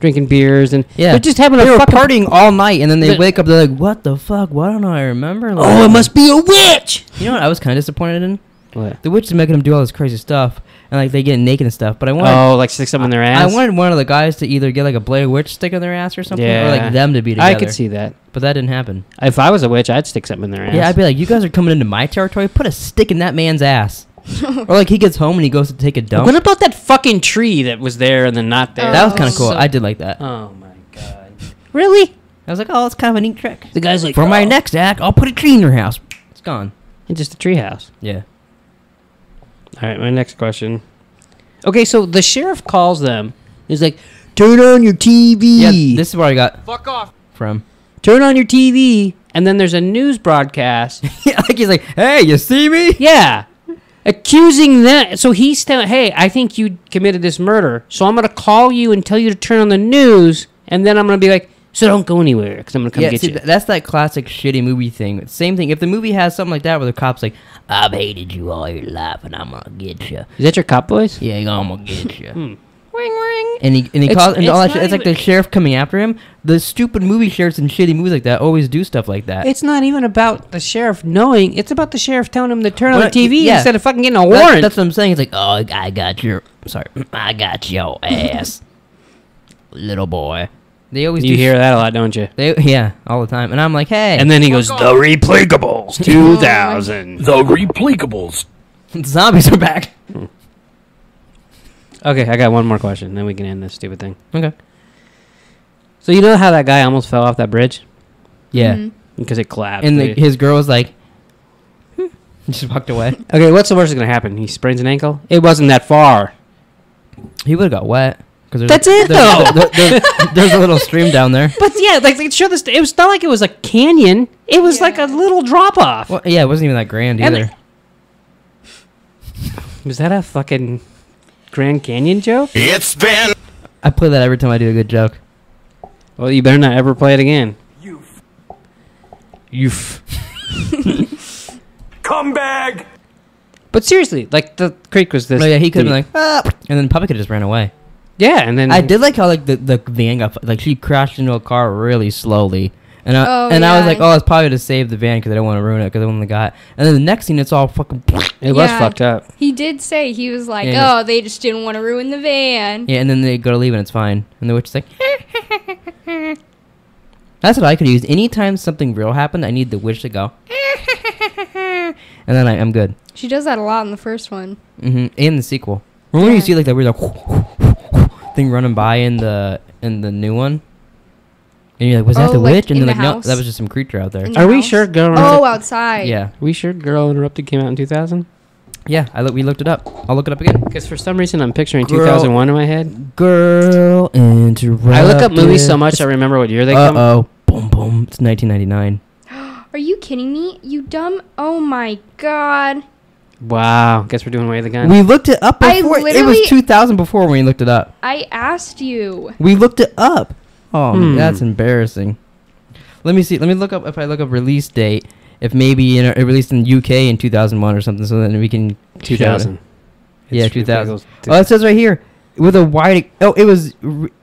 Speaker 2: drinking beers, and
Speaker 3: Yeah.
Speaker 2: they're just having
Speaker 3: They
Speaker 2: a
Speaker 3: were
Speaker 2: fucking.
Speaker 3: partying all night and then they wake up. They're like, "What the fuck? Why don't I remember?"
Speaker 2: oh, it must be a witch.
Speaker 3: You know what I was kind of disappointed in?
Speaker 2: What?
Speaker 3: The witch is making them do all this crazy stuff, and like they get naked and stuff. But I wanted,
Speaker 2: Oh, like stick something in their ass
Speaker 3: I
Speaker 2: ass.
Speaker 3: wanted one of the guys to either get like a Blair Witch stick in their ass or something, yeah. or like them to be together.
Speaker 2: I could see that.
Speaker 3: but that didn't happen.
Speaker 2: If I was a witch, I'd stick something in their ass.
Speaker 3: Yeah, I'd be like, "You guys are coming into my territory. Put a stick in that man's ass." Or like he gets home and he goes to take a dump.
Speaker 2: What about that fucking tree that was there and then not there?
Speaker 3: that was kind of oh, cool.
Speaker 2: So-
Speaker 3: I did like that.
Speaker 2: Oh my god. Really?
Speaker 3: I was like, "Oh, it's kind of a neat trick."
Speaker 2: The guy's like,
Speaker 3: For my
Speaker 2: "Oh."
Speaker 3: next act, I'll put a tree in your house. It's gone.
Speaker 2: And just a tree house.
Speaker 3: Yeah.
Speaker 2: All right, my next question. Okay, so the sheriff calls them. He's like, "Turn on your TV."
Speaker 3: Yeah. This is where I got
Speaker 5: Fuck off.
Speaker 3: from.
Speaker 2: turn on your TV, and then there's a news broadcast. <laughs>
Speaker 3: yeah, like he's like, hey, you see me?
Speaker 2: Yeah. Accusing that. So he's telling, hey, I think you committed this murder. So I'm going to call you and tell you to turn on the news. And then I'm going to be like, so don't go anywhere because I'm going to come
Speaker 3: yeah,
Speaker 2: get
Speaker 3: see,
Speaker 2: you.
Speaker 3: th- that's that classic shitty movie thing. Same thing. If the movie has something like that where the cop's like, I've hated you all your life and I'm gonna get you.
Speaker 2: Is that your cop voice?
Speaker 3: Yeah, I'm gonna get you.
Speaker 2: Hmm.
Speaker 3: Ring ring. And he and he
Speaker 2: It's-
Speaker 3: calls and all that shit. It's like the sheriff coming after him. The stupid movie sheriffs and shitty movies like that always do stuff like that.
Speaker 2: It's not even about the sheriff knowing. It's about the sheriff telling him to turn on
Speaker 3: Well,
Speaker 2: the TV
Speaker 3: yeah.
Speaker 2: instead of fucking getting a
Speaker 3: That-
Speaker 2: warrant.
Speaker 3: that's what I'm saying. It's like, oh, I got your, sorry, I got your <clears throat> <laughs> ass, little boy. They always
Speaker 2: you
Speaker 3: do
Speaker 2: hear that a lot, don't you?
Speaker 3: They yeah, all the time. And I'm like, hey.
Speaker 2: And then he goes, the Repleekables <laughs> 2000.
Speaker 1: The Repleekables. <laughs>
Speaker 3: zombies are back. Hmm.
Speaker 2: Okay, I got one more question. Then we can end this stupid thing.
Speaker 3: Okay.
Speaker 2: So you know how that guy almost fell off that bridge
Speaker 3: Yeah.
Speaker 4: Mhm.
Speaker 2: because it collapsed.
Speaker 3: And the,
Speaker 2: dude.
Speaker 3: his girl was like, "Hmm," <laughs> just walked away. <laughs>
Speaker 2: okay, what's the worst that's gonna happen? He sprains an ankle. It wasn't that far.
Speaker 3: He would have got wet. Cause there's
Speaker 2: That's
Speaker 3: a,
Speaker 2: it,
Speaker 3: there's,
Speaker 2: though.
Speaker 3: there- there's, there's a little stream down there.
Speaker 2: But yeah, like they showed this. It was not like it was a canyon. It was like a little drop off.
Speaker 3: Well, yeah, it wasn't even that grand
Speaker 2: And
Speaker 3: either. <laughs>
Speaker 2: Was that a fucking Grand Canyon joke?
Speaker 10: It's been.
Speaker 3: I play that every time I do a good joke.
Speaker 2: Well, you better not ever play it again.
Speaker 11: You
Speaker 2: You. F-
Speaker 11: come back.
Speaker 2: but seriously, like the creek was this.
Speaker 3: No, yeah, he could have been like, ah, and then Puppy could just ran away.
Speaker 2: Yeah, and then
Speaker 3: I did like how like the, the van got like she crashed into a car really slowly, and I
Speaker 4: Oh,
Speaker 3: and I was like, oh, it's probably to save the van because I don't want to ruin it because I want the guy. And then the next scene, it's all fucking. <laughs>
Speaker 2: It was fucked up.
Speaker 4: He did say he was like,
Speaker 3: Yeah,
Speaker 4: "Oh, they just didn't want to ruin the van."
Speaker 3: Yeah, and then they go to leave and it's fine, and the witch is like. <laughs> That's what I could use. Anytime something real happened, I need the witch to go. <laughs> and then I, I'm good.
Speaker 4: She does that a lot in the first one.
Speaker 3: Mm-hmm. And the sequel. Remember when you see like that weird like thing running by in the in the new one? And you're like, was that
Speaker 4: Oh,
Speaker 3: the
Speaker 4: like
Speaker 3: witch? And
Speaker 4: in
Speaker 3: they're
Speaker 4: the
Speaker 3: like, no, that was just some creature out there.
Speaker 4: In the
Speaker 2: Are we
Speaker 4: house?
Speaker 2: sure Girl
Speaker 4: Oh, outside.
Speaker 3: Yeah,
Speaker 2: we sure Girl Interrupted came out in 2000?
Speaker 3: yeah. I look. We looked it up. I'll look it up again.
Speaker 2: Because for some reason I'm picturing
Speaker 3: Girl-
Speaker 2: 2001 in my head.
Speaker 3: Girl interrupted.
Speaker 2: I look up movies so much I remember what year they
Speaker 3: Uh
Speaker 2: come.
Speaker 3: oh, boom boom. It's 1999. <gasps>
Speaker 4: Are you kidding me? You dumb. Oh my god.
Speaker 2: Wow. Guess we're doing Way of the Gun.
Speaker 3: We looked it up
Speaker 4: I
Speaker 3: before. It was 2000 before when we looked it up.
Speaker 4: I asked you.
Speaker 3: We looked it up. Oh,
Speaker 2: Hmm.
Speaker 3: that's embarrassing. Let me see. Let me look up if I look up release date. If maybe you know, it released in UK in 2001 or something, so then we can show
Speaker 2: 2000.
Speaker 3: Yeah,
Speaker 2: It's
Speaker 3: 2000. Oh, it says right here with a wide. Oh, it was.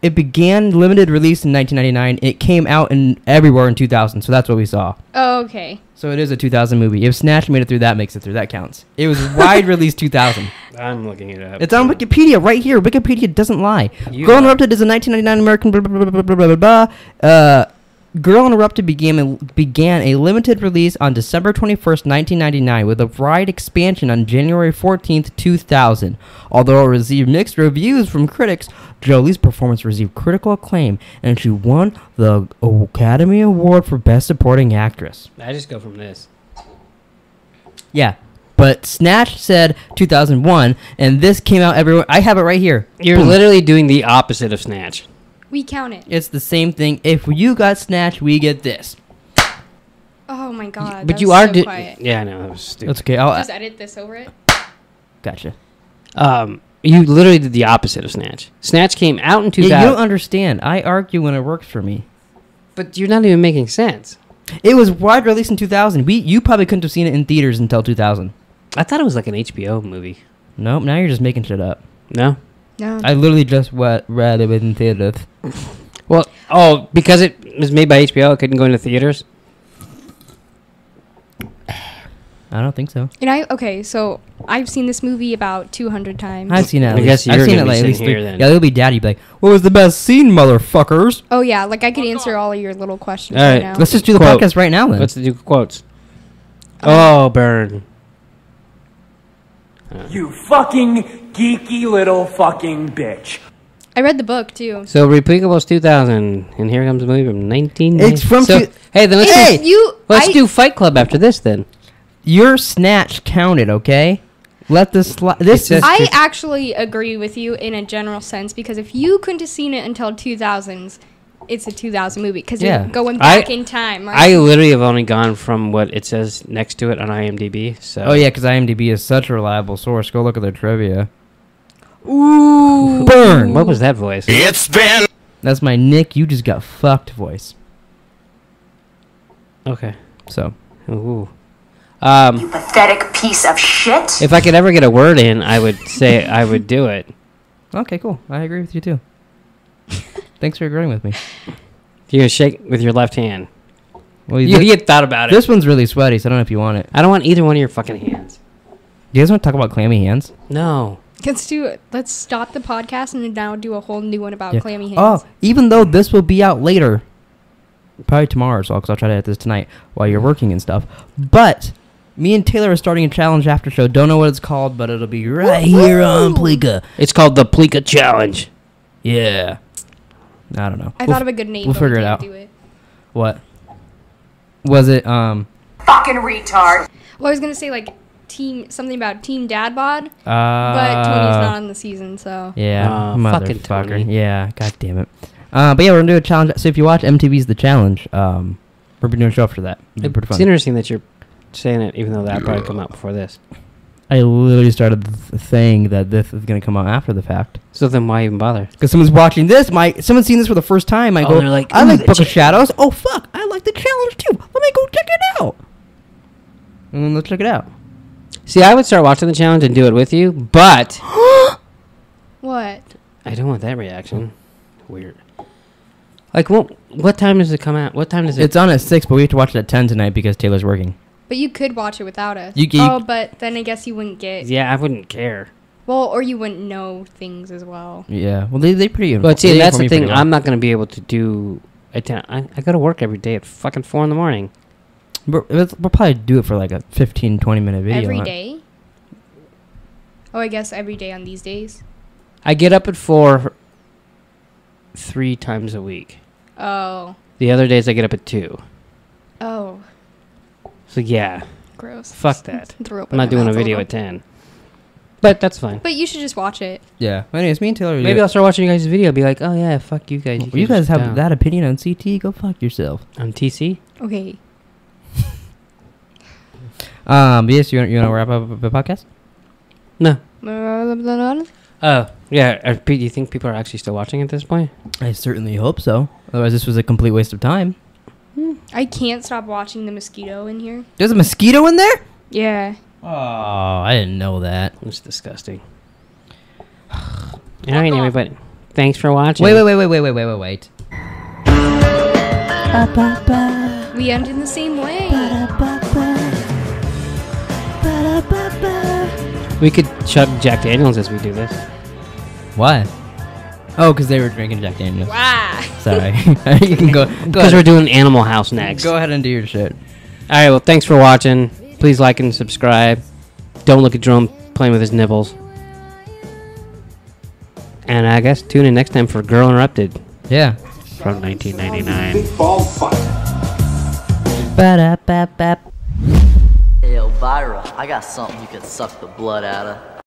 Speaker 3: It began limited release in 1999. It came out in everywhere in 2000. So that's what we saw.
Speaker 4: Oh, okay.
Speaker 3: So it is a 2000 movie. If Snatch made it through, that makes it through. That counts. It was wide <laughs> release 2000.
Speaker 2: I'm looking it up.
Speaker 3: It's on Wikipedia right here. Wikipedia doesn't lie.
Speaker 2: You
Speaker 3: Girl
Speaker 2: lie.
Speaker 3: Interrupted is a 1999 American blah blah blah blah blah blah. blah. Uh, Girl Interrupted began a, began a limited release on December 21st, 1999, with a wide expansion on January 14th, 2000. Although it received mixed reviews from critics, Jolie's performance received critical acclaim, and she won the Academy Award for Best Supporting Actress.
Speaker 2: I just go from this.
Speaker 3: Yeah. But Snatch said 2001, and this came out everywhere. I have it right here.
Speaker 2: You're
Speaker 3: Boom.
Speaker 2: literally doing the opposite of Snatch.
Speaker 4: We count it.
Speaker 3: It's the same thing. If you got Snatch, we get this.
Speaker 4: Oh my god.
Speaker 2: but
Speaker 4: that
Speaker 2: you
Speaker 4: was
Speaker 2: are
Speaker 4: so
Speaker 2: di-
Speaker 4: quiet.
Speaker 2: Yeah, I know. That was stupid.
Speaker 3: That's okay. I'll
Speaker 4: Just edit this over it.
Speaker 3: gotcha.
Speaker 2: Um, you literally did the opposite of Snatch. Snatch came out in 2000.
Speaker 3: Yeah, you don't understand. I argue when it works for me.
Speaker 2: but you're not even making sense.
Speaker 3: It was wide release in 2000. We you probably couldn't have seen it in theaters until 2000.
Speaker 2: I thought it was like an HBO movie.
Speaker 3: Nope. Now you're just making shit up.
Speaker 2: No?
Speaker 4: No.
Speaker 3: I literally just wa- read it in theaters. <laughs>
Speaker 2: Well, oh, because it was made by HBO, it couldn't go into theaters?
Speaker 3: I don't think so.
Speaker 4: and I okay, so I've seen this movie about 200 times.
Speaker 3: I've seen it. At
Speaker 2: I guess
Speaker 3: least. I've
Speaker 2: you're
Speaker 3: seen
Speaker 2: gonna
Speaker 3: it like at least
Speaker 2: sitting here
Speaker 3: three.
Speaker 2: then.
Speaker 3: Yeah, it'll be daddy. Be like, what was the best scene, motherfuckers?
Speaker 4: oh yeah, like I could answer all of your little questions
Speaker 2: All
Speaker 4: right,
Speaker 2: right,
Speaker 4: now.
Speaker 3: Let's just do the
Speaker 2: Quote.
Speaker 3: podcast right now then.
Speaker 2: Let's do quotes. Oh, burn.
Speaker 11: You fucking geeky little fucking bitch.
Speaker 4: I read the book too.
Speaker 2: So, Repleekables 2000, and here comes a movie from 19...
Speaker 3: It's from
Speaker 2: So,
Speaker 3: two-
Speaker 2: hey, then let's,
Speaker 3: Hey!
Speaker 2: do,
Speaker 4: You
Speaker 2: let's
Speaker 4: I,
Speaker 2: do Fight Club after this, then.
Speaker 3: Your snatch counted, okay? Let this. Sli- this
Speaker 2: says-
Speaker 3: is
Speaker 4: I actually agree with you in a general sense because if you couldn't have seen it until 2000s, it's a 2000 movie because
Speaker 3: Yeah.
Speaker 4: you're going
Speaker 2: I-
Speaker 4: back in time. Right?
Speaker 2: I literally have only gone from what it says next to it on IMDb. So
Speaker 3: Oh yeah, because IMDb is such a reliable source. Go look at their trivia.
Speaker 4: Ooh.
Speaker 3: Burn.
Speaker 2: What was that voice?
Speaker 10: It's been.
Speaker 3: That's my Nick. You just got fucked voice.
Speaker 2: Okay.
Speaker 3: So
Speaker 2: Ooh. Um,
Speaker 6: Pathetic piece of shit.
Speaker 2: if I could ever get a word in, I would say I would do it.
Speaker 3: okay, cool. I agree with you too. <laughs> Thanks for agreeing with me.
Speaker 2: You're gonna shake with your left hand.
Speaker 3: Well,
Speaker 2: You,
Speaker 3: thi-
Speaker 2: you thought about it.
Speaker 3: this one's really sweaty, so I don't know if you want it.
Speaker 2: I don't want either one of your fucking hands.
Speaker 3: Do you guys want to talk about clammy hands?
Speaker 2: No.
Speaker 4: Let's do it. Let's stop the podcast and now do a whole new one about
Speaker 3: Yeah.
Speaker 4: clammy oh, hands.
Speaker 3: Oh, even though this will be out later, probably tomorrow or so, because I'll try to edit this tonight while you're mm. working and stuff. But me and Taylor are starting a challenge after show. Don't know what it's called, but it'll be right here on Pleeka.
Speaker 2: It's called the Pleeka Challenge.
Speaker 3: Yeah. I don't know.
Speaker 4: I
Speaker 3: We'll
Speaker 4: thought of a good name.
Speaker 3: We'll
Speaker 4: but we
Speaker 3: figure it
Speaker 4: can't
Speaker 3: out.
Speaker 4: Do it.
Speaker 3: What? Was it um?
Speaker 6: Fucking retard.
Speaker 4: Well, I was gonna say like team something about Team Dad Bod,
Speaker 3: Uh,
Speaker 4: but Tony's not on the season, so
Speaker 3: Yeah,
Speaker 2: Aw, fucking
Speaker 3: motherfucker.
Speaker 2: Tony.
Speaker 3: Yeah, god damn it. Uh, but yeah, we're gonna do a challenge. So if you watch MTV's The Challenge, um, we're doing a show after that. It'll be
Speaker 2: It's
Speaker 3: fun.
Speaker 2: interesting that you're saying it, even though that probably come out before this.
Speaker 3: I literally started th- saying that this is gonna come out after the fact.
Speaker 2: So then why even bother?
Speaker 3: Because someone's watching this, my someone's seen this for the first time. I
Speaker 2: Oh,
Speaker 3: go,
Speaker 2: they're like,
Speaker 3: I like
Speaker 2: the
Speaker 3: Book of Shadows. Oh fuck, I like the challenge too. Let me go check it out. And then let's check it out.
Speaker 2: See, I would start watching the challenge and do it with you, but <gasps>
Speaker 4: what?
Speaker 2: I don't want that reaction. Weird. Like, what? What time does it come out? What time does it?
Speaker 3: It's on at six, but we have to watch it at ten tonight because Taylor's working.
Speaker 4: But you could watch it without us.
Speaker 3: You- you-
Speaker 4: oh, but then I guess you wouldn't get
Speaker 2: yeah, I wouldn't care.
Speaker 4: well, or you wouldn't know things as well.
Speaker 3: Yeah, well they they pretty.
Speaker 2: But see, that's the thing.
Speaker 3: well.
Speaker 2: I'm not going to be able to do. At 10, I, I go to work every day at fucking four in the morning.
Speaker 3: We're, we'll probably do it for like a 15, 20 minute video.
Speaker 4: Every
Speaker 3: huh?
Speaker 4: day. Oh, I guess every day on these days.
Speaker 2: I get up at four three times a week.
Speaker 4: Oh,
Speaker 2: The other days I get up at two.
Speaker 4: oh,
Speaker 2: So yeah,
Speaker 4: gross.
Speaker 2: fuck <laughs> that. I'm not doing a video at ten. But that's fine.
Speaker 4: But you should just watch it.
Speaker 3: Yeah. Well, anyways, me and Taylor.
Speaker 2: Maybe I'll start watching you guys' video. Be like, oh yeah, fuck you guys.
Speaker 3: You, guys have
Speaker 2: down."
Speaker 3: that opinion on CT? Go fuck yourself.
Speaker 2: on TC.
Speaker 4: Okay. <laughs>
Speaker 3: Um. Yes, you want you want to wrap up the podcast?
Speaker 2: No.
Speaker 4: I <laughs>
Speaker 2: Oh yeah. Are, Pete, do you think people are actually still watching at this point?
Speaker 3: I certainly hope so. Otherwise, this was a complete waste of time.
Speaker 4: Can't stop watching the mosquito in here.
Speaker 3: There's a mosquito in there.
Speaker 4: Yeah.
Speaker 3: Oh, I didn't know that.
Speaker 2: It's disgusting. <sighs> All right, everybody. Thanks for watching.
Speaker 3: Wait, wait, wait, wait, wait, wait, wait, wait, wait.
Speaker 4: We end in the same way.
Speaker 2: We could chug Jack Daniels as we do this.
Speaker 3: Why? Oh, because they were drinking Jack Daniels.
Speaker 4: Wow.
Speaker 3: Sorry. <laughs> you can go. go
Speaker 2: Because we're doing Animal House next.
Speaker 3: Go ahead and do your shit.
Speaker 2: All right. Well, thanks for watching. Please like and subscribe. Don't look at Jerome playing with his nipples. And I guess tune in next time for Girl Interrupted
Speaker 3: Yeah.
Speaker 2: from 1999.
Speaker 11: Ball fight.
Speaker 3: Ba-da-ba-ba.
Speaker 7: Elvira, I got something you can suck the blood out of.